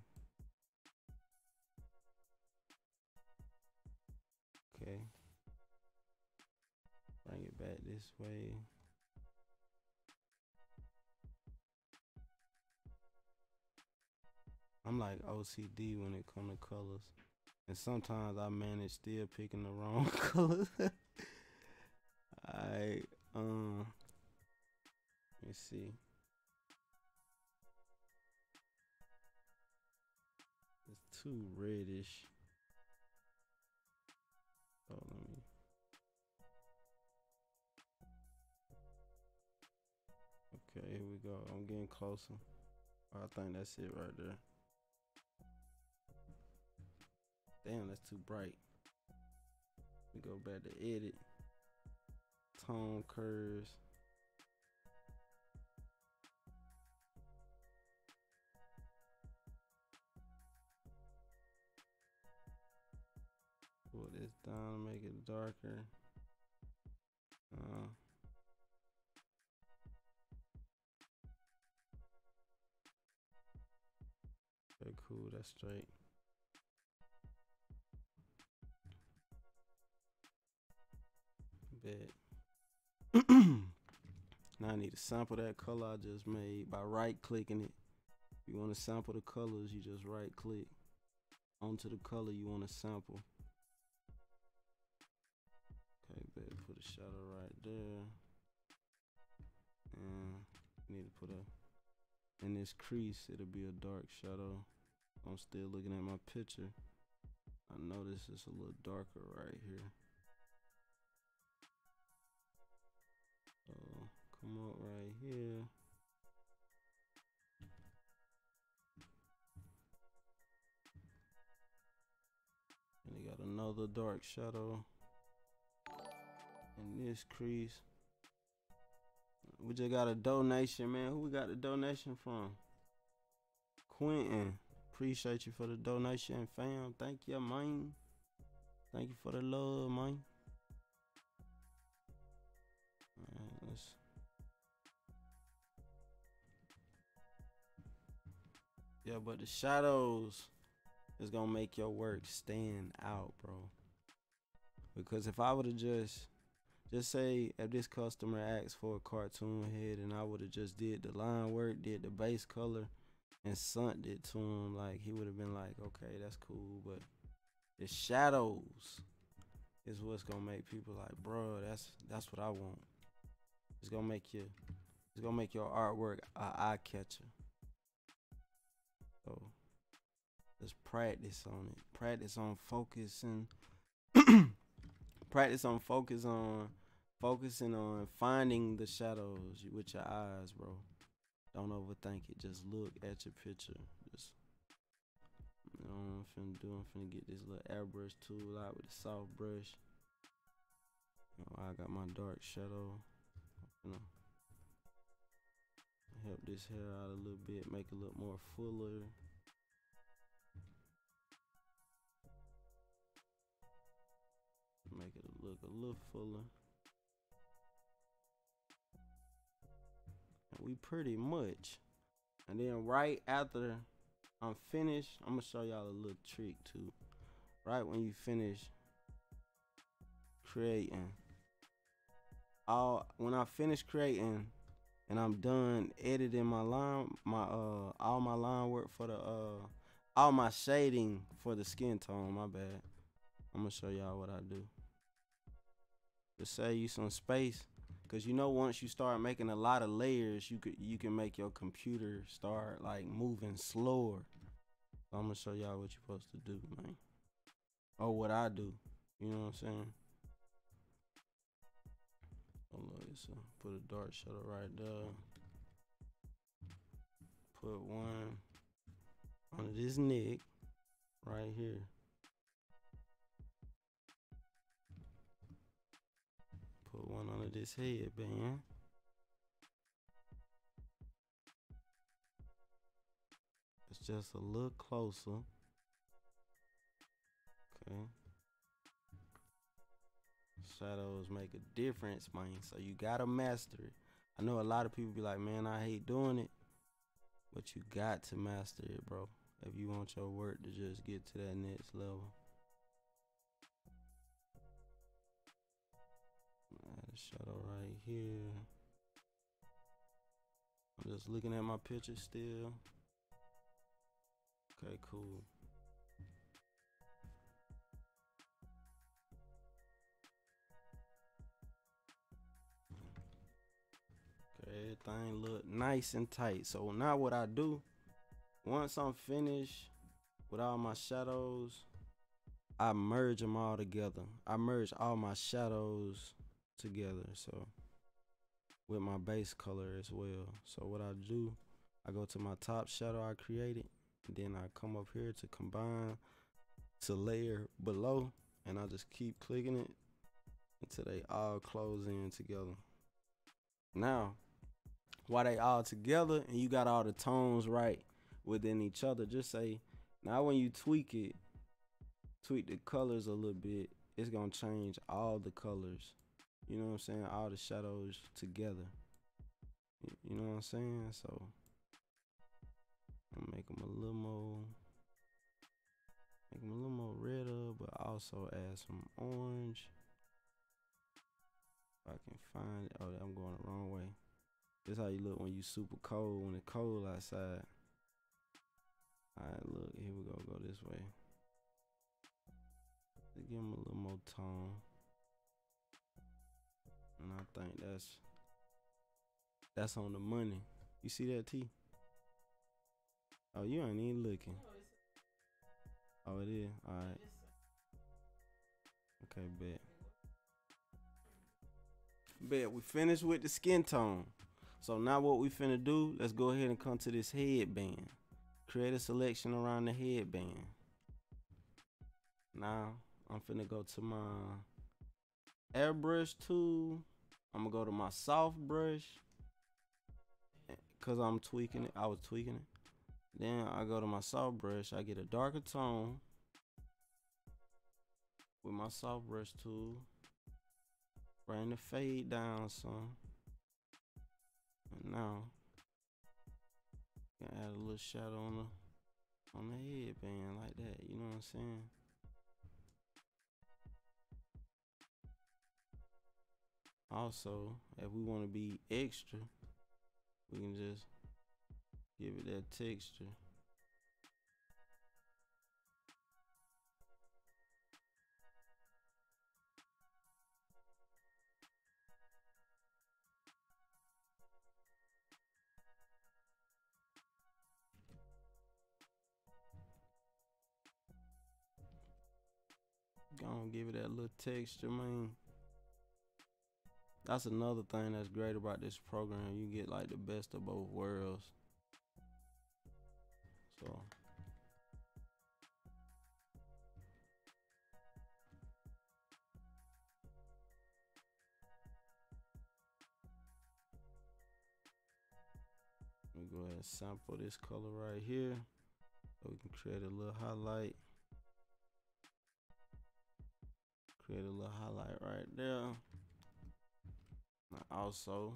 Okay. Bring it back this way. I'm like OCD when it come to colors. And sometimes I manage still picking the wrong <laughs> colors. I me um, see. It's too reddish. Oh, let me. Okay, here we go. I'm getting closer. I think that's it right there. Damn, that's too bright. We go back to edit. Tone curves. Pull this down, make it darker. Uh, okay, cool. That's straight. Bet. <clears throat> now I need to sample that color I just made by right clicking it. If you want to sample the colors, you just right click onto the color you want to sample. Okay, bet. Put a shadow right there. And need to put a in this crease. It'll be a dark shadow. I'm still looking at my picture. I notice it's a little darker right here. So come up right here. And you got another dark shadow in this crease. We just got a donation, man. Who we got the donation from? Quentin. Appreciate you for the donation, fam. Thank you, man. Thank you for the love, man. Yeah, but the shadows is gonna make your work stand out, bro. Because if I would have just just say if this customer asked for a cartoon head and I would have just did the line work, did the base color, and sunk it to him, like he would have been like, okay, that's cool. But the shadows is what's gonna make people like, bro, that's that's what I want. It's gonna make you, it's gonna make your artwork a eye catcher. So just practice on it. Practice on focusing. <clears throat> practice on focus on focusing on finding the shadows with your eyes, bro. Don't overthink it. Just look at your picture. Just you know what I'm finna do. I'm finna get this little airbrush tool out with the soft brush. You know, I got my dark shadow. You know, help this hair out a little bit, make it look more fuller. Make it look a little fuller. And we pretty much. And then right after I'm finished, I'm gonna show y'all a little trick too. Right when you finish creating, all when I finish creating and I'm done editing my line, my uh all my line work for the uh all my shading for the skin tone, my bad. I'm gonna show y'all what I do. Just save you some space. Cause you know once you start making a lot of layers, you could you can make your computer start like moving slower. So I'm gonna show y'all what you're supposed to do, man. Or what I do. You know what I'm saying? Hold on, so put a dark shadow right there. Put one on this neck right here. Put one under this headband. It's just a little closer. Okay. Shadows make a difference, man. So you gotta master it. I know a lot of people be like, man, I hate doing it. But you got to master it, bro. If you want your work to just get to that next level. Shadow right here. I'm just looking at my picture still. Okay, cool. Everything look nice and tight. So now what I do, once I'm finished with all my shadows, I merge them all together. I merge all my shadows together. So with my base color as well. So what I do, I go to my top shadow I created, then I come up here to combine to layer below, and I just keep clicking it until they all close in together. Now, while they all together and you got all the tones right within each other, just say, now when you tweak it, tweak the colors a little bit, it's gonna change all the colors. You know what I'm saying? All the shadows together. You know what I'm saying? So I'll make them a little more, make them a little more redder, but also add some orange. If I can find it. Oh, I'm going the wrong way. This how you look when you super cold, when it's cold outside. Alright, look, here we go, go this way. To give him a little more tone. And I think that's that's on the money. You see that T? Oh, you ain't even looking. Oh, it is. All right. Okay, bet. Bet we finished with the skin tone. So now what we finna do? Let's go ahead and come to this headband. Create a selection around the headband. Now I'm finna go to my airbrush tool. I'm gonna go to my soft brush because I'm tweaking it. I was tweaking it. Then I go to my soft brush. I get a darker tone with my soft brush tool. Bring the fade down some. Now can add a little shadow on the on the headband like that. You know what I'm saying? Also, if we want to be extra, we can just give it that texture. Gonna give it that little texture, man. That's another thing that's great about this program. You get like the best of both worlds. So Let me go ahead and sample this color right here. So we can create a little highlight. Create a little highlight right there. Also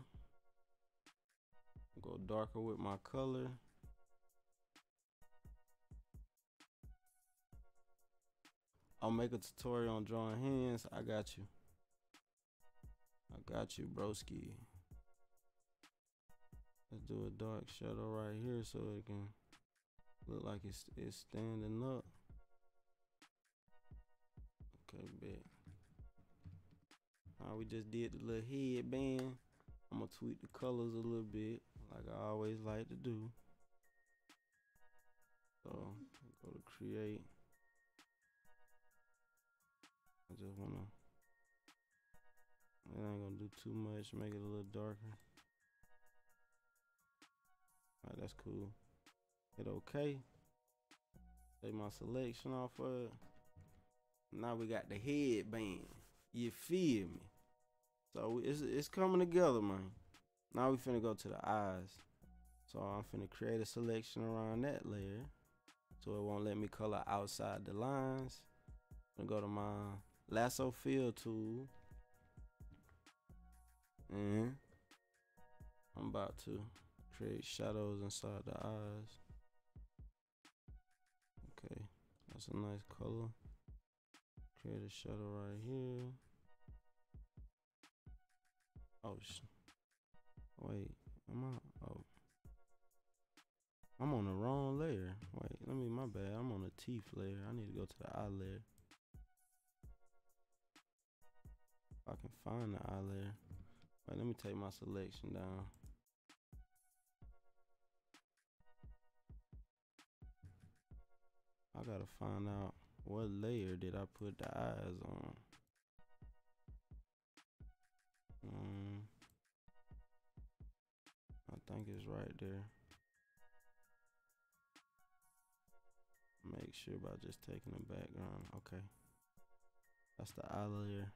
go darker with my color. I'll make a tutorial on drawing hands. I got you. I got you, broski. Let's do a dark shadow right here so it can look like it's it's standing up. Okay, bet. We just did the little headband. I'm gonna tweak the colors a little bit, like I always like to do. So go to create. I just wanna. I ain't gonna do too much. Make it a little darker. Alright, that's cool. Hit OK. Take my selection off of it. Now we got the headband. You feel me? So it's it's coming together, man. Now we finna go to the eyes. So I'm finna create a selection around that layer. So it won't let me color outside the lines. I'm gonna go to my lasso fill tool. And I'm about to create shadows inside the eyes. Okay, that's a nice color. Create a shadow right here. Oh, sh- wait, am I? Oh, I'm on the wrong layer. Wait, let me. My bad. I'm on the teeth layer. I need to go to the eye layer. If I can find the eye layer. Wait, let me take my selection down. I gotta find out what layer did I put the eyes on. Um, I think it's right there. Make sure by just taking the background. Okay. That's the eye layer.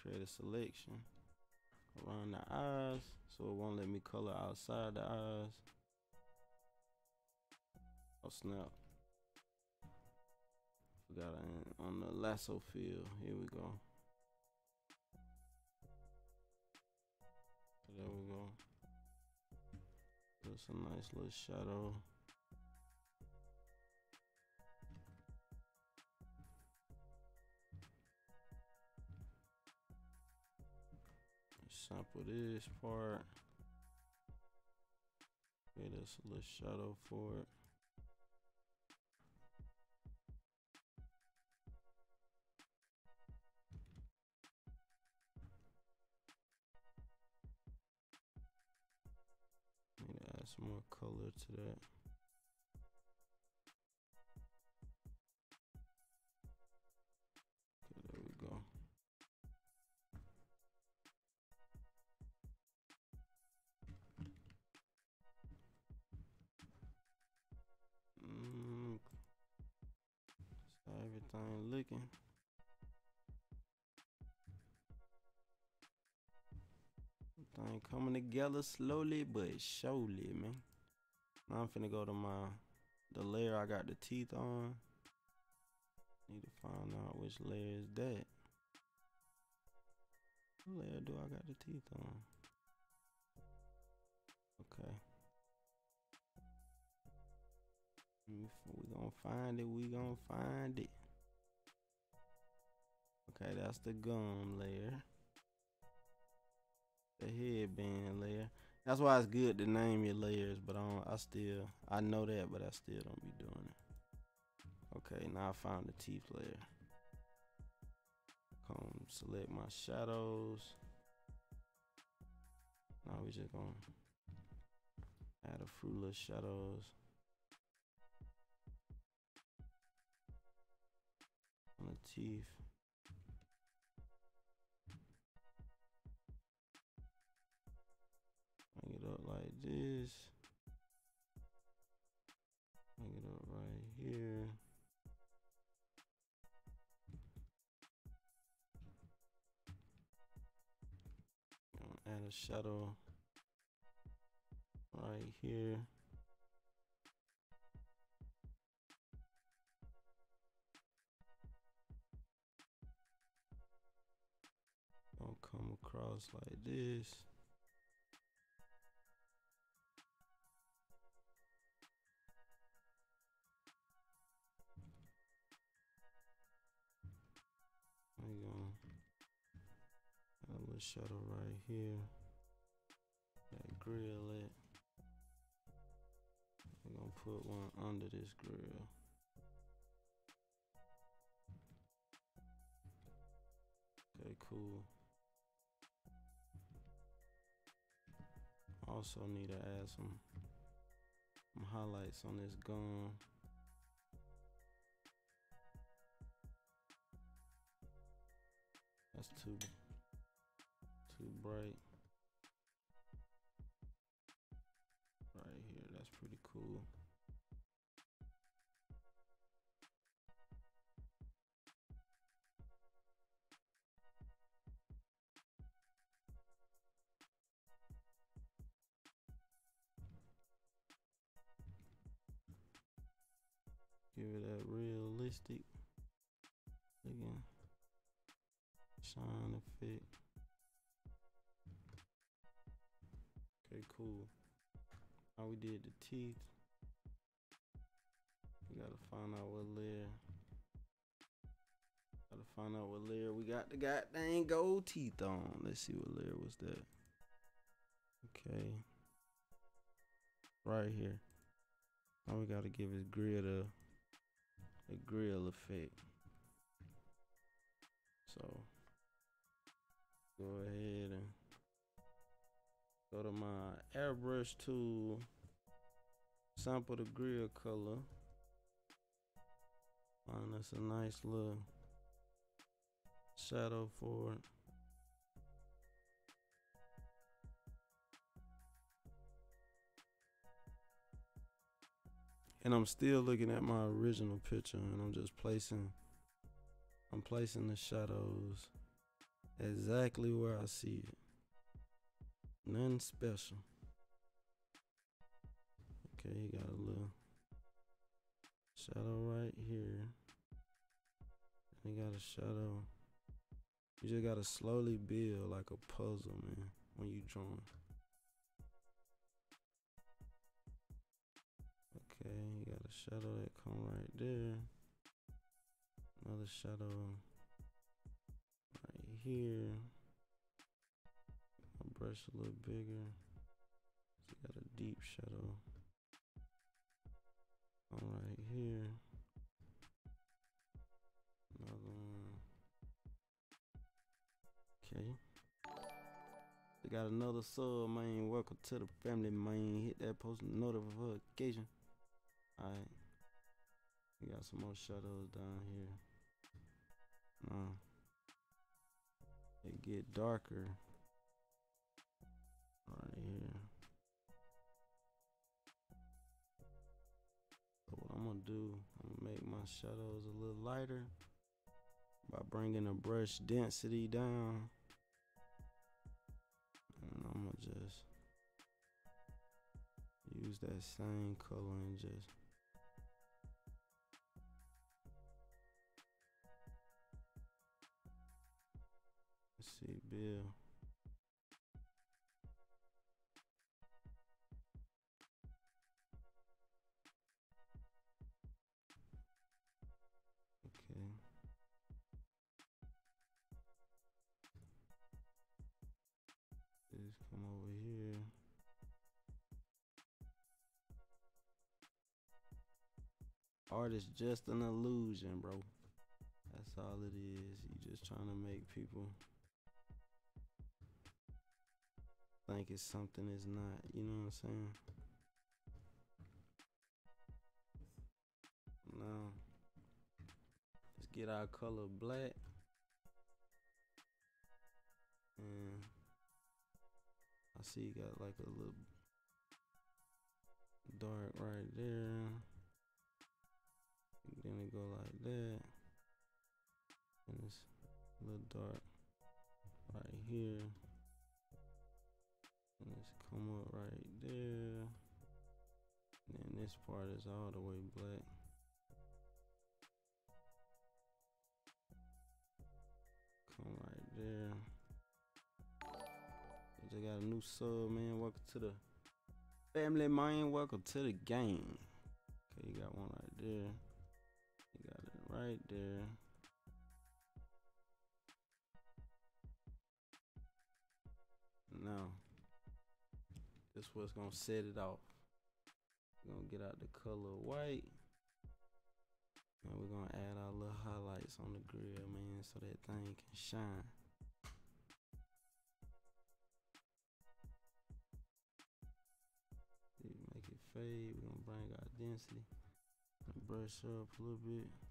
Create a selection around the eyes so it won't let me color outside the eyes. Oh snap. Forgot I, on the lasso fill. Here we go. There we go. That's a nice little shadow. Sample this part. Create us a little shadow for it. Some more color to that. Okay, there we go. Mm, so everything looking. Everything coming together slowly but surely, man. Now I'm finna go to my the layer I got the teeth on. Need to find out which layer is that. What layer do I got the teeth on? Okay. We gonna find it. We gonna find it. Okay, that's the gum layer. The headband layer. That's why it's good to name your layers, but I don't, I still I know that, but I still don't be doing it. Okay, now I found the teeth layer. Come select my shadows. Now we just gonna add a few shadows. on the teeth. Bring it up like this. Bring it up right here. Add a shadow right here. Gonna come across like this. Little shadow right here. That grill it. We're gonna put one under this grill. Okay, cool. Also need to add some, some highlights on this gun That's too too bright. Right here, that's pretty cool. Give it that realistic again. Shine effect. Cool. Now we did the teeth. We gotta find out what layer. Gotta find out what layer we got the goddamn gold teeth on. Let's see what layer was that. Okay. Right here. Now we gotta give his grill the the grill effect. So go ahead and go to my airbrush tool, sample the grill color. Find us a nice little shadow for it. And I'm still looking at my original picture and I'm just placing I'm placing the shadows exactly where I see it. Nothing special. Okay, you got a little shadow right here. And you got a shadow. You just gotta slowly build like a puzzle, man, when you drawing. Okay, you got a shadow that come right there. Another shadow right here. Brush a little bigger. So you got a deep shadow. All right here. Another one. Okay. We got another sub, man. Welcome to the family, man. Hit that post notification. Alright. We got some more shadows down here. Uh, it get darker right here. So what I'm gonna do, I'm gonna make my shadows a little lighter by bringing the brush density down. And I'm gonna just use that same color and just see Bill. Art is just an illusion, bro. That's all it is. You just trying to make people think it's something it's not. You know what I'm saying? Now, let's get our color black. And I see you got like a little dark right there. Then it go like that. And it's a little dark right here. And it's come up right there. And this part is all the way black. Come right there. We just got a new sub, man. Welcome to the family, man. Welcome to the game. Okay, you got one right there. Right there. Now, this what's gonna set it off. We're gonna get out the color white. And we're gonna add our little highlights on the grill, man, so that thing can shine. Make it fade. We're gonna bring our density. Brush up a little bit.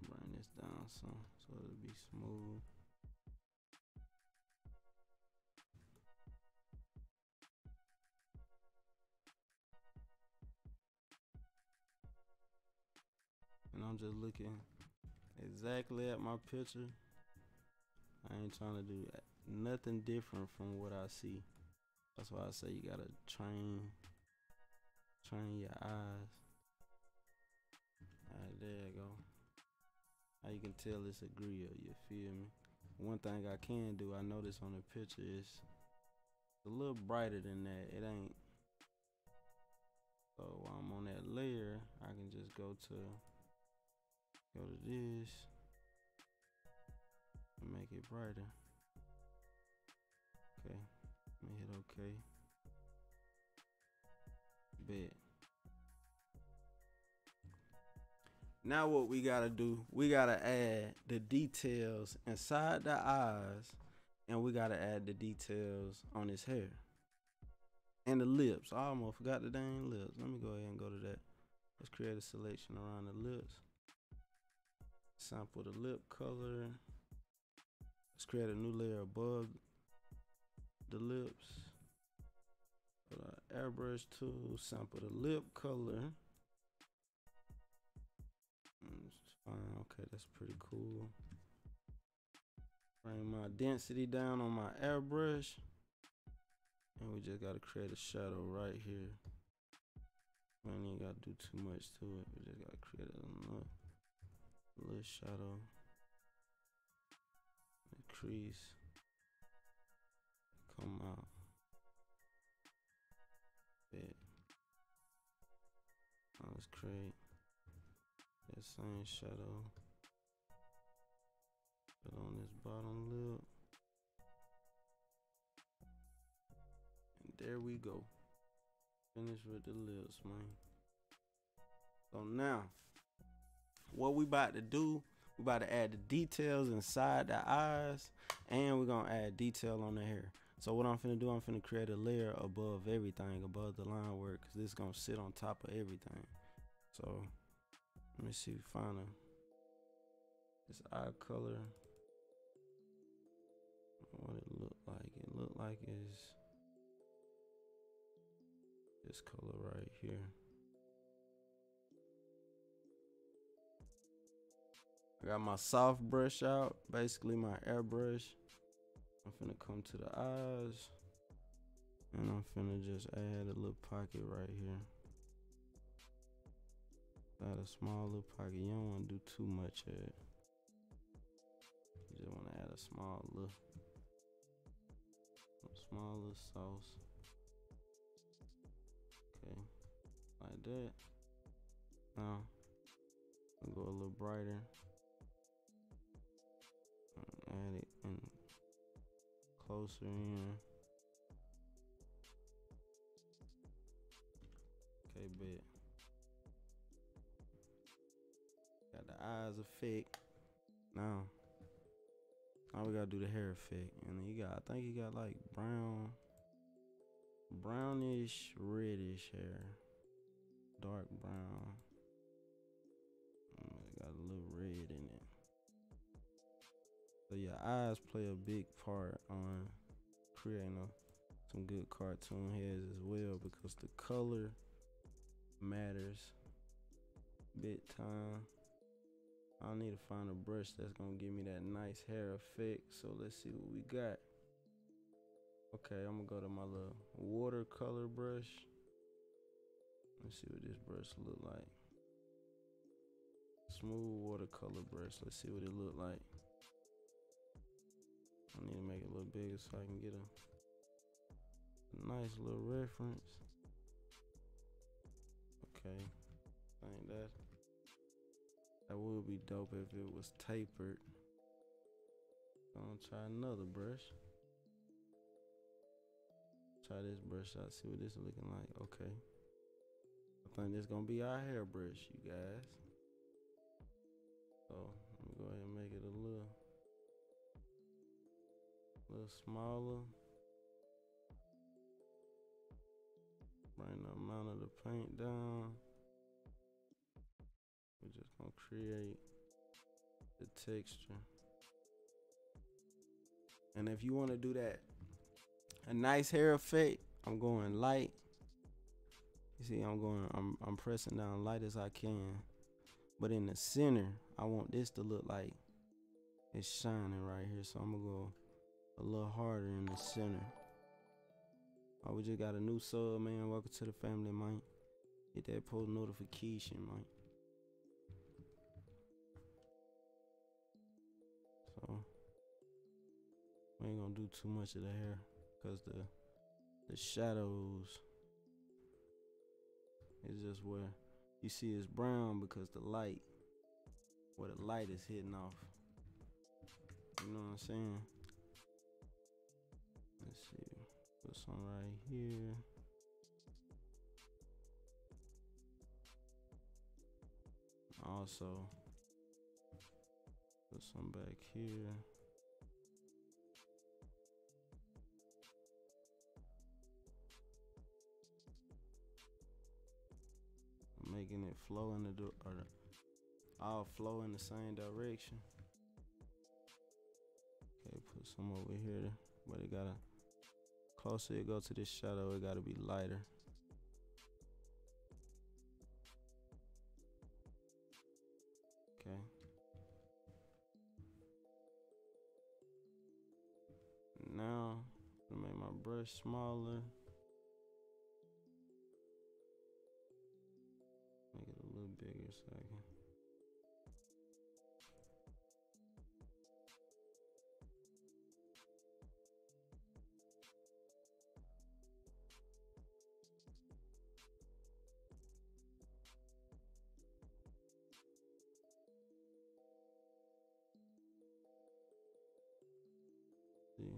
Bring this down some so it'll be smooth. And I'm just looking exactly at my picture. I ain't trying to do nothing different from what I see. That's why I say you gotta train, train your eyes. Alright, there you go. Now you can tell it's a grill. You feel me? One thing I can do, I notice on the picture is a little brighter than that. It ain't. So while I'm on that layer, I can just go to go to this and make it brighter. Okay, let me hit OK. Bet. Now what we gotta do, we gotta add the details inside the eyes, and we gotta add the details on his hair and the lips. I almost forgot the dang lips. Let me go ahead and go to that. Let's create a selection around the lips. Sample the lip color. Let's create a new layer above the lips. Put our airbrush tool, sample the lip color. Fine, okay, that's pretty cool. Bring my density down on my airbrush. And we just gotta create a shadow right here. Man, ain't gotta do too much to it. We just gotta create a little, little shadow. Crease. Come out. Bit. Now let's create same shadow. Put on this bottom lip. And there we go. Finish with the lips, man. So now, what we about to do, we about to add the details inside the eyes, and we're gonna add detail on the hair. So what I'm finna do, I'm finna create a layer above everything, above the line work, cause this is gonna sit on top of everything. So let me see, find a this eye color. What it look like? It look like is this color right here. I got my soft brush out, basically my airbrush. I'm finna come to the eyes. And I'm finna just add a little pocket right here. Add a small little pocket. You don't wanna do too much of it. You just wanna add a small little, small little sauce. Okay, like that. Now, I'll go a little brighter. Add it in closer in. Okay, bet. Eyes effect. Now, now we gotta do the hair effect. And you got, I think you got like brown, brownish, reddish hair. Dark brown. Mm, got a little red in it. So your eyes play a big part on creating a, some good cartoon heads as well because the color matters bit time. I need to find a brush that's gonna give me that nice hair effect. So let's see what we got. Okay, I'm gonna go to my little watercolor brush. Let's see what this brush look like. Smooth watercolor brush. Let's see what it look like. I need to make it a little bigger so I can get a, nice little reference. Okay, I think that that would be dope if it was tapered. I'm gonna try another brush. Try this brush out, see what this is looking like. Okay. I think this gonna be our hairbrush, you guys. So let me go ahead and make it a little little smaller. Bring the amount of the paint down. Create the texture. And if you want to do that, a nice hair effect, I'm going light. You see, I'm going, I'm, I'm pressing down light as I can. But in the center, I want this to look like it's shining right here. So I'm gonna go a little harder in the center. Oh, we just got a new sub, man. Welcome to the family, man. Hit that post notification, man. We ain't gonna do too much of the hair because the the shadows is just where you see it's brown because the light where the light is hitting off. You know what I'm saying? Let's see. Put some right here. Also, put some back here. Making it flow in the or all flow in the same direction. Okay, put some over here, but it gotta closer you go to this shadow, it gotta be lighter. Okay. Now, I'm gonna make my brush smaller. See.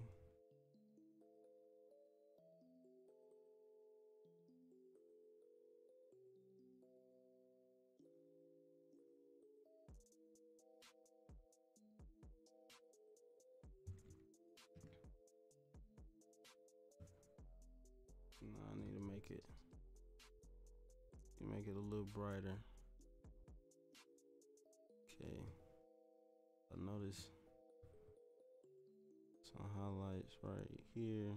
No, I need to make it make it a little brighter. Okay. I notice highlights right here.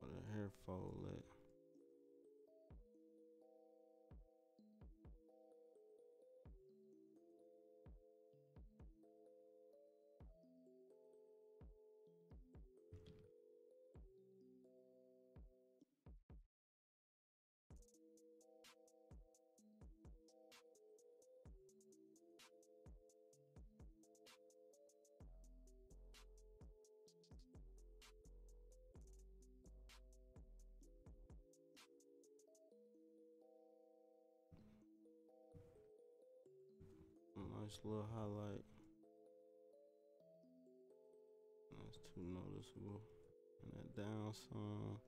Where the hair fold Nice little highlight. That's too noticeable. And that down some.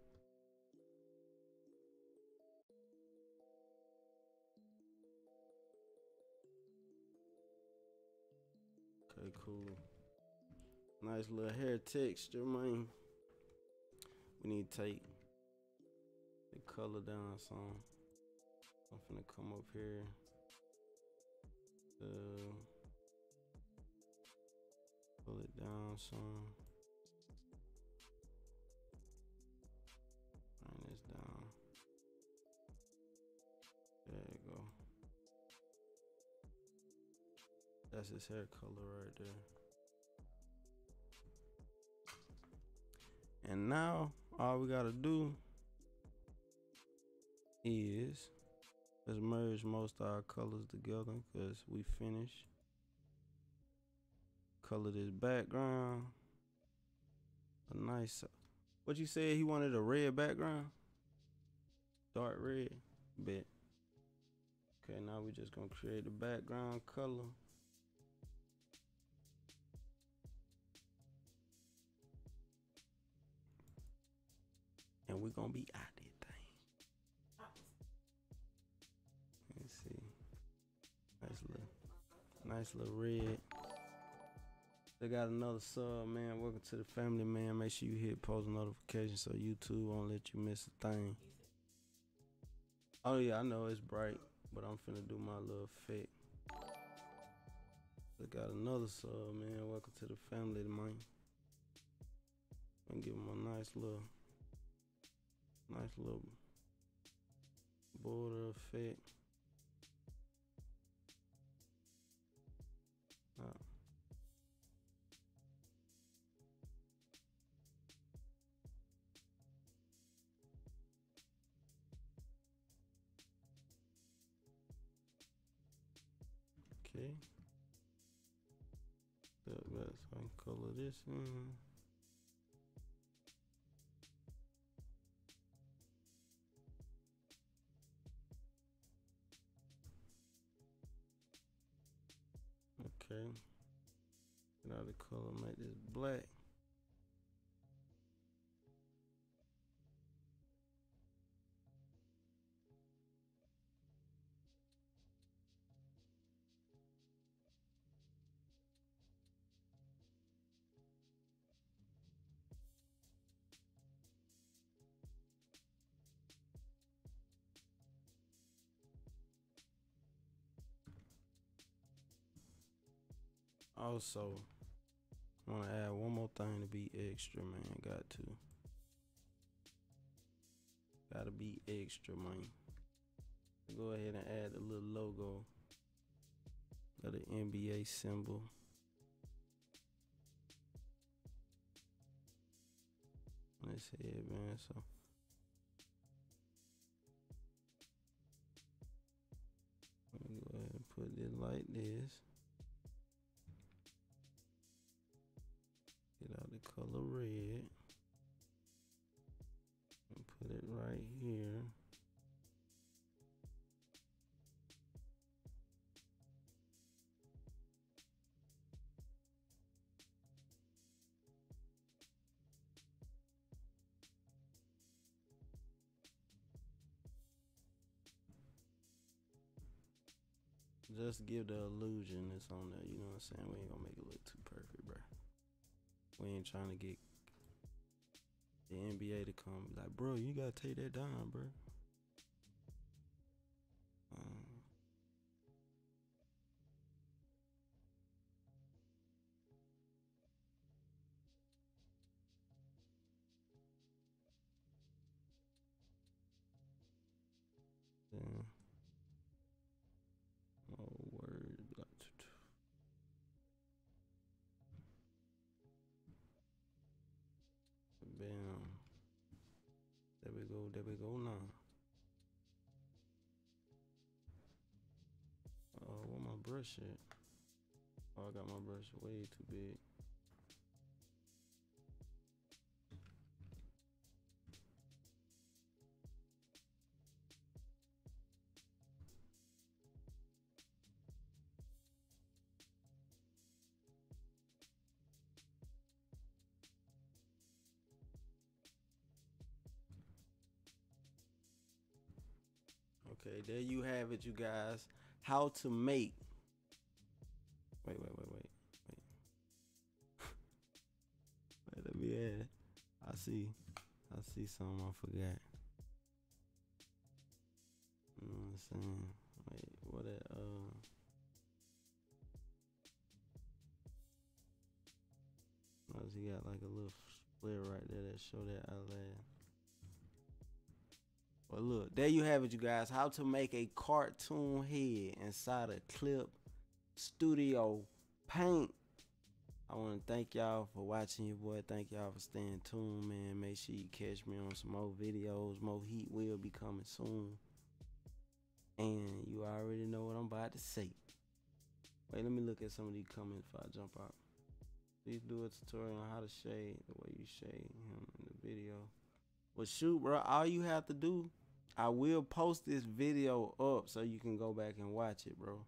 Okay, cool. Nice little hair texture, man. We need to take the color down some. I'm finna come up here. Uh, pull it down some. Bring this down. There you go. That's his hair color right there. And now all we gotta do is let's merge most of our colors together because we finished. Color this background. A nice what you said he wanted a red background? Dark red. Bet. Okay, now we're just gonna create the background color. And we're gonna be out that nice little red. They got another sub, man. Welcome to the family, man. Make sure you hit post notifications so YouTube won't let you miss a thing. Oh yeah, I know it's bright, but I'm finna do my little effect. They got another sub, man. Welcome to the family, man. And give him a nice little, nice little border effect. This in. Okay. The color, make this black. Also, want to add one more thing to be extra, man. Got to. Gotta be extra, man. Go ahead and add a little logo of the NBA symbol. Let's see it, man. So. Go ahead and put it like this. Color red. And put it right here. Just give the illusion it's on there. You know what I'm saying? We ain't gonna make it look too perfect, bro. We ain't trying to get the NBA to come like, bro, you gotta take that down, bro. Brush at? Oh, I got my brush way too big. Okay, there you have it, you guys. How to make. Add. I see. I see something I forgot. You know what I'm saying? Wait, what that? Uh. Notice he got like a little split right there that show that outline. Well, look, there you have it, you guys. How to make a cartoon head inside a clip studio paint. I want to thank y'all for watching your boy. Thank y'all for staying tuned, man. Make sure you catch me on some more videos. More heat will be coming soon. And you already know what I'm about to say. Wait, let me look at some of these comments before I jump out. Please do a tutorial on how to shade the way you shade him in the video. Well, shoot, bro. All you have to do, I will post this video up so you can go back and watch it, bro.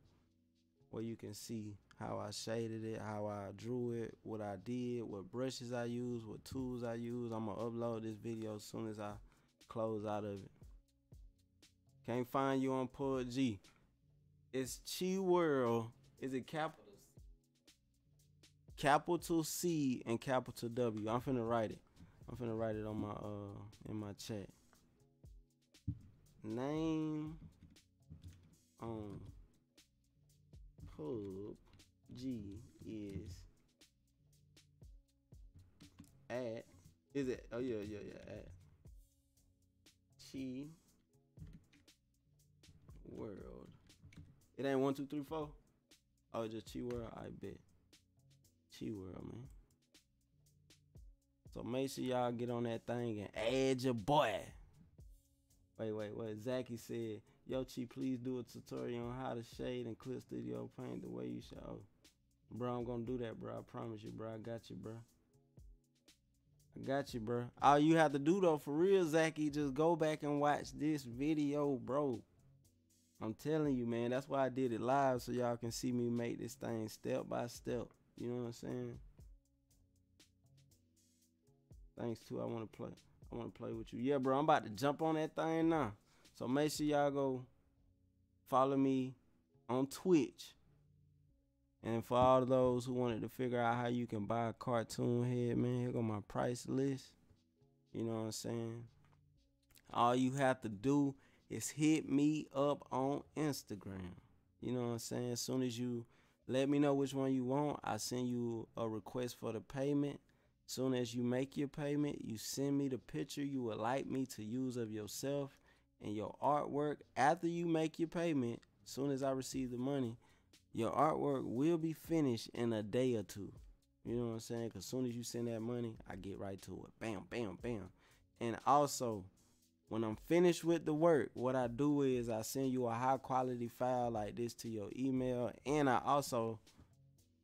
Where you can see how I shaded it, how I drew it, what I did, what brushes I use, what tools I use. I'm gonna upload this video as soon as I close out of it. Can't find you on PUBG. It's Chi World. Is it capital? Capital C and capital W. I'm finna write it. I'm finna write it on my uh in my chat. Name on Pub G is at is it oh yeah yeah yeah at Chi World. It ain't one two three four. Oh just Chi World. I bet. Chi World man. So make sure y'all get on that thing and add your boy. Wait, wait, wait. Zachy said, Yo, Chi, please do a tutorial on how to shade and clip studio paint the way you should. Bro, I'm gonna do that, bro. I promise you, bro. I got you, bro. I got you, bro. All you have to do though, for real, Zachy, just go back and watch this video, bro. I'm telling you, man. That's why I did it live so y'all can see me make this thing step by step. You know what I'm saying? Thanks to I want to play. I want to play with you. Yeah, bro. I'm about to jump on that thing now. So make sure y'all go follow me on Twitch. And for all those who wanted to figure out how you can buy a cartoon head, man, here go my price list. You know what I'm saying? All you have to do is hit me up on Instagram. You know what I'm saying? As soon as you Let me know which one you want. I send you a request for the payment. Soon as you make your payment, you send me the picture you would like me to use of yourself and your artwork. After you make your payment, soon as I receive the money, your artwork will be finished in a day or two. You know what I'm saying? Because soon as you send that money, I get right to it. Bam, bam, bam. And also, when I'm finished with the work, what I do is I send you a high quality file like this to your email. And I also,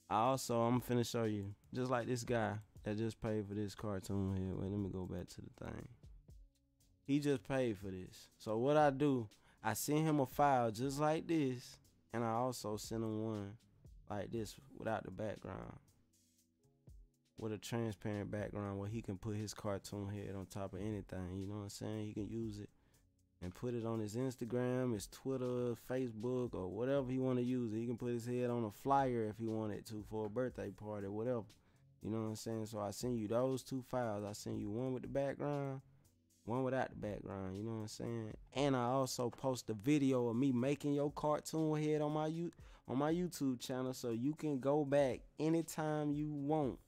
I also, I'm finna show you, just like this guy that just paid for this cartoon here. Wait, let me go back to the thing. He just paid for this. So what I do, I send him a file just like this, and I also sent him one like this without the background. With a transparent background where he can put his cartoon head on top of anything. You know what I'm saying? He can use it and put it on his Instagram, his Twitter, Facebook, or whatever he want to use it. He can put his head on a flyer if he wanted to for a birthday party, or whatever. You know what I'm saying? So I send you those two files. I send you one with the background, one without the background. You know what I'm saying? And I also post a video of me making your cartoon head on my you on my YouTube channel, so you can go back anytime you want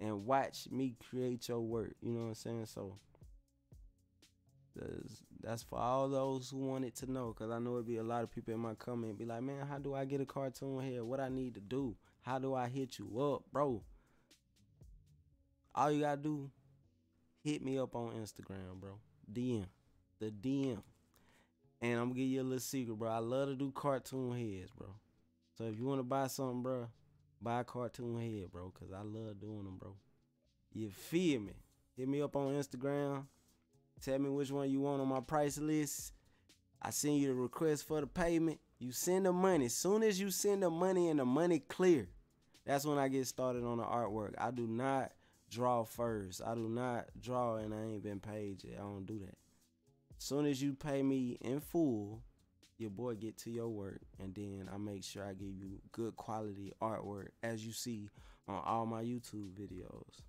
and watch me create your work. You know what I'm saying? So that's for all those who wanted to know, cause I know it'd be a lot of people in my comment be like, man, how do I get a cartoon head? What I need to do? How do I hit you up, bro? All you gotta do, hit me up on Instagram, bro. DM. The DM. And I'm gonna give you a little secret, bro. I love to do cartoon heads, bro. So if you wanna buy something, bro, buy a cartoon head, bro. Cause I love doing them, bro. You feel me? Hit me up on Instagram. Tell me which one you want on my price list. I send you the request for the payment. You send the money. Soon as you send the money and the money clear, that's when I get started on the artwork. I do not draw first. I do not draw and I ain't been paid yet. I don't do that. Soon as you pay me in full, your boy get to your work and then I make sure I give you good quality artwork as you see on all my YouTube videos.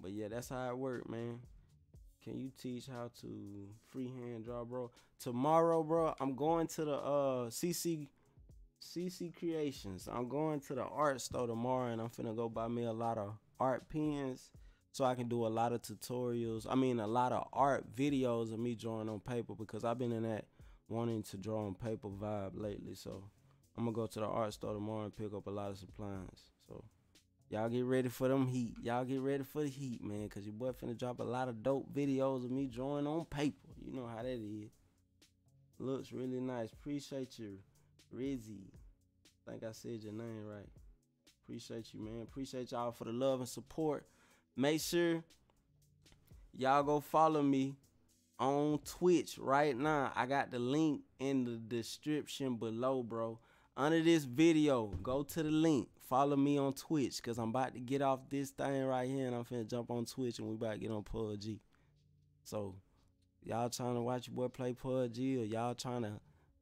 But yeah, that's how it work, man. Can you teach how to freehand draw, bro? Tomorrow, bro, I'm going to the uh CC CC Creations. I'm going to the art store tomorrow and I'm finna go buy me a lot of art pens so I can do a lot of tutorials. I mean, a lot of art videos of me drawing on paper because I've been in that wanting to draw on paper vibe lately. So I'm gonna go to the art store tomorrow and pick up a lot of supplies. So y'all get ready for them heat. Y'all get ready for the heat, man, cause your boy finna drop a lot of dope videos of me drawing on paper. You know how that is. Looks really nice. Appreciate you, Rizzy. think I said your name right. Appreciate you, man. Appreciate y'all for the love and support. Make sure y'all go follow me on Twitch right now. I got the link in the description below, bro. Under this video, go to the link. Follow me on Twitch because I'm about to get off this thing right here and I'm finna jump on Twitch and we about to get on PUBG. So, y'all trying to watch your boy play PUBG or y'all trying to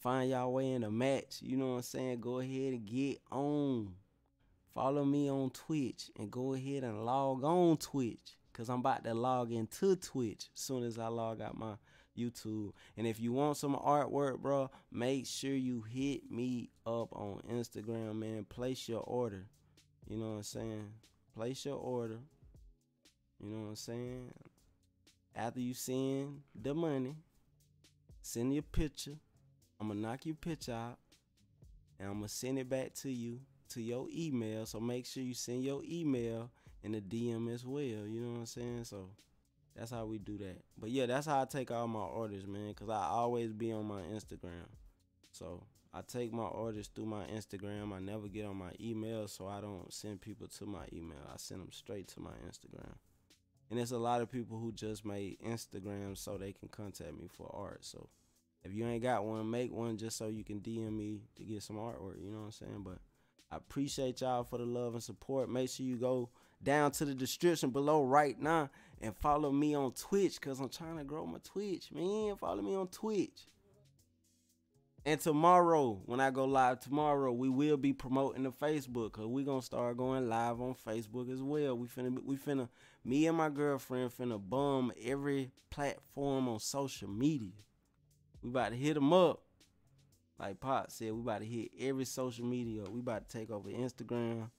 find y'all way in a match, you know what I'm saying? Go ahead and get on. Follow me on Twitch and go ahead and log on Twitch because I'm about to log into Twitch as soon as I log out my YouTube. And if you want some artwork, bro, make sure you hit me up on Instagram, man. Place your order. You know what I'm saying? Place your order. You know what I'm saying? After you send the money, send your picture. I'm going to knock your picture out and I'm going to send it back to you to your email. So make sure you send your email in the DM as well. You know what I'm saying? So that's how we do that. But yeah, that's how I take all my orders, man. Cause I always be on my Instagram. So I take my orders through my Instagram. I never get on my email, so I don't send people to my email. I send them straight to my Instagram. And there's a lot of people who just made Instagram so they can contact me for art. So if you ain't got one, make one just so you can DM me to get some artwork. You know what I'm saying? But I appreciate y'all for the love and support. Make sure you go down to the description below right now and follow me on Twitch because I'm trying to grow my Twitch, man. Follow me on Twitch. And tomorrow, when I go live tomorrow, we will be promoting the Facebook because we gonna start going live on Facebook as well. We finna we finna me and my girlfriend finna bum every platform on social media. We about to hit them up like Pop said, we about to hit every social media. We about to take over Instagram.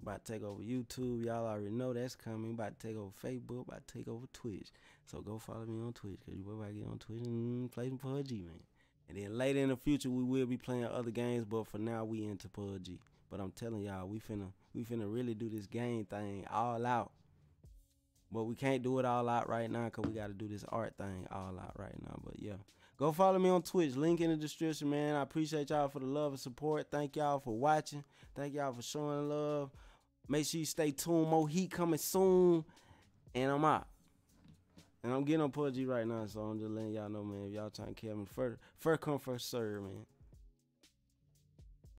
About to take over YouTube. Y'all already know that's coming. About to take over Facebook. About to take over Twitch. So go follow me on Twitch because you about to get on Twitch and mm, play some PUBG, man. And then later in the future, we will be playing other games, but for now, we into PUBG. But I'm telling y'all, we finna we finna really do this game thing all out. But we can't do it all out right now because we got to do this art thing all out right now. But yeah, go follow me on Twitch. Link in the description, man. I appreciate y'all for the love and support. Thank y'all for watching. Thank y'all for showing love. Make sure you stay tuned. More heat coming soon. And I'm out. And I'm getting on PUBG right now, so I'm just letting y'all know, man. If y'all trying to kill me, first, first come, first serve, man.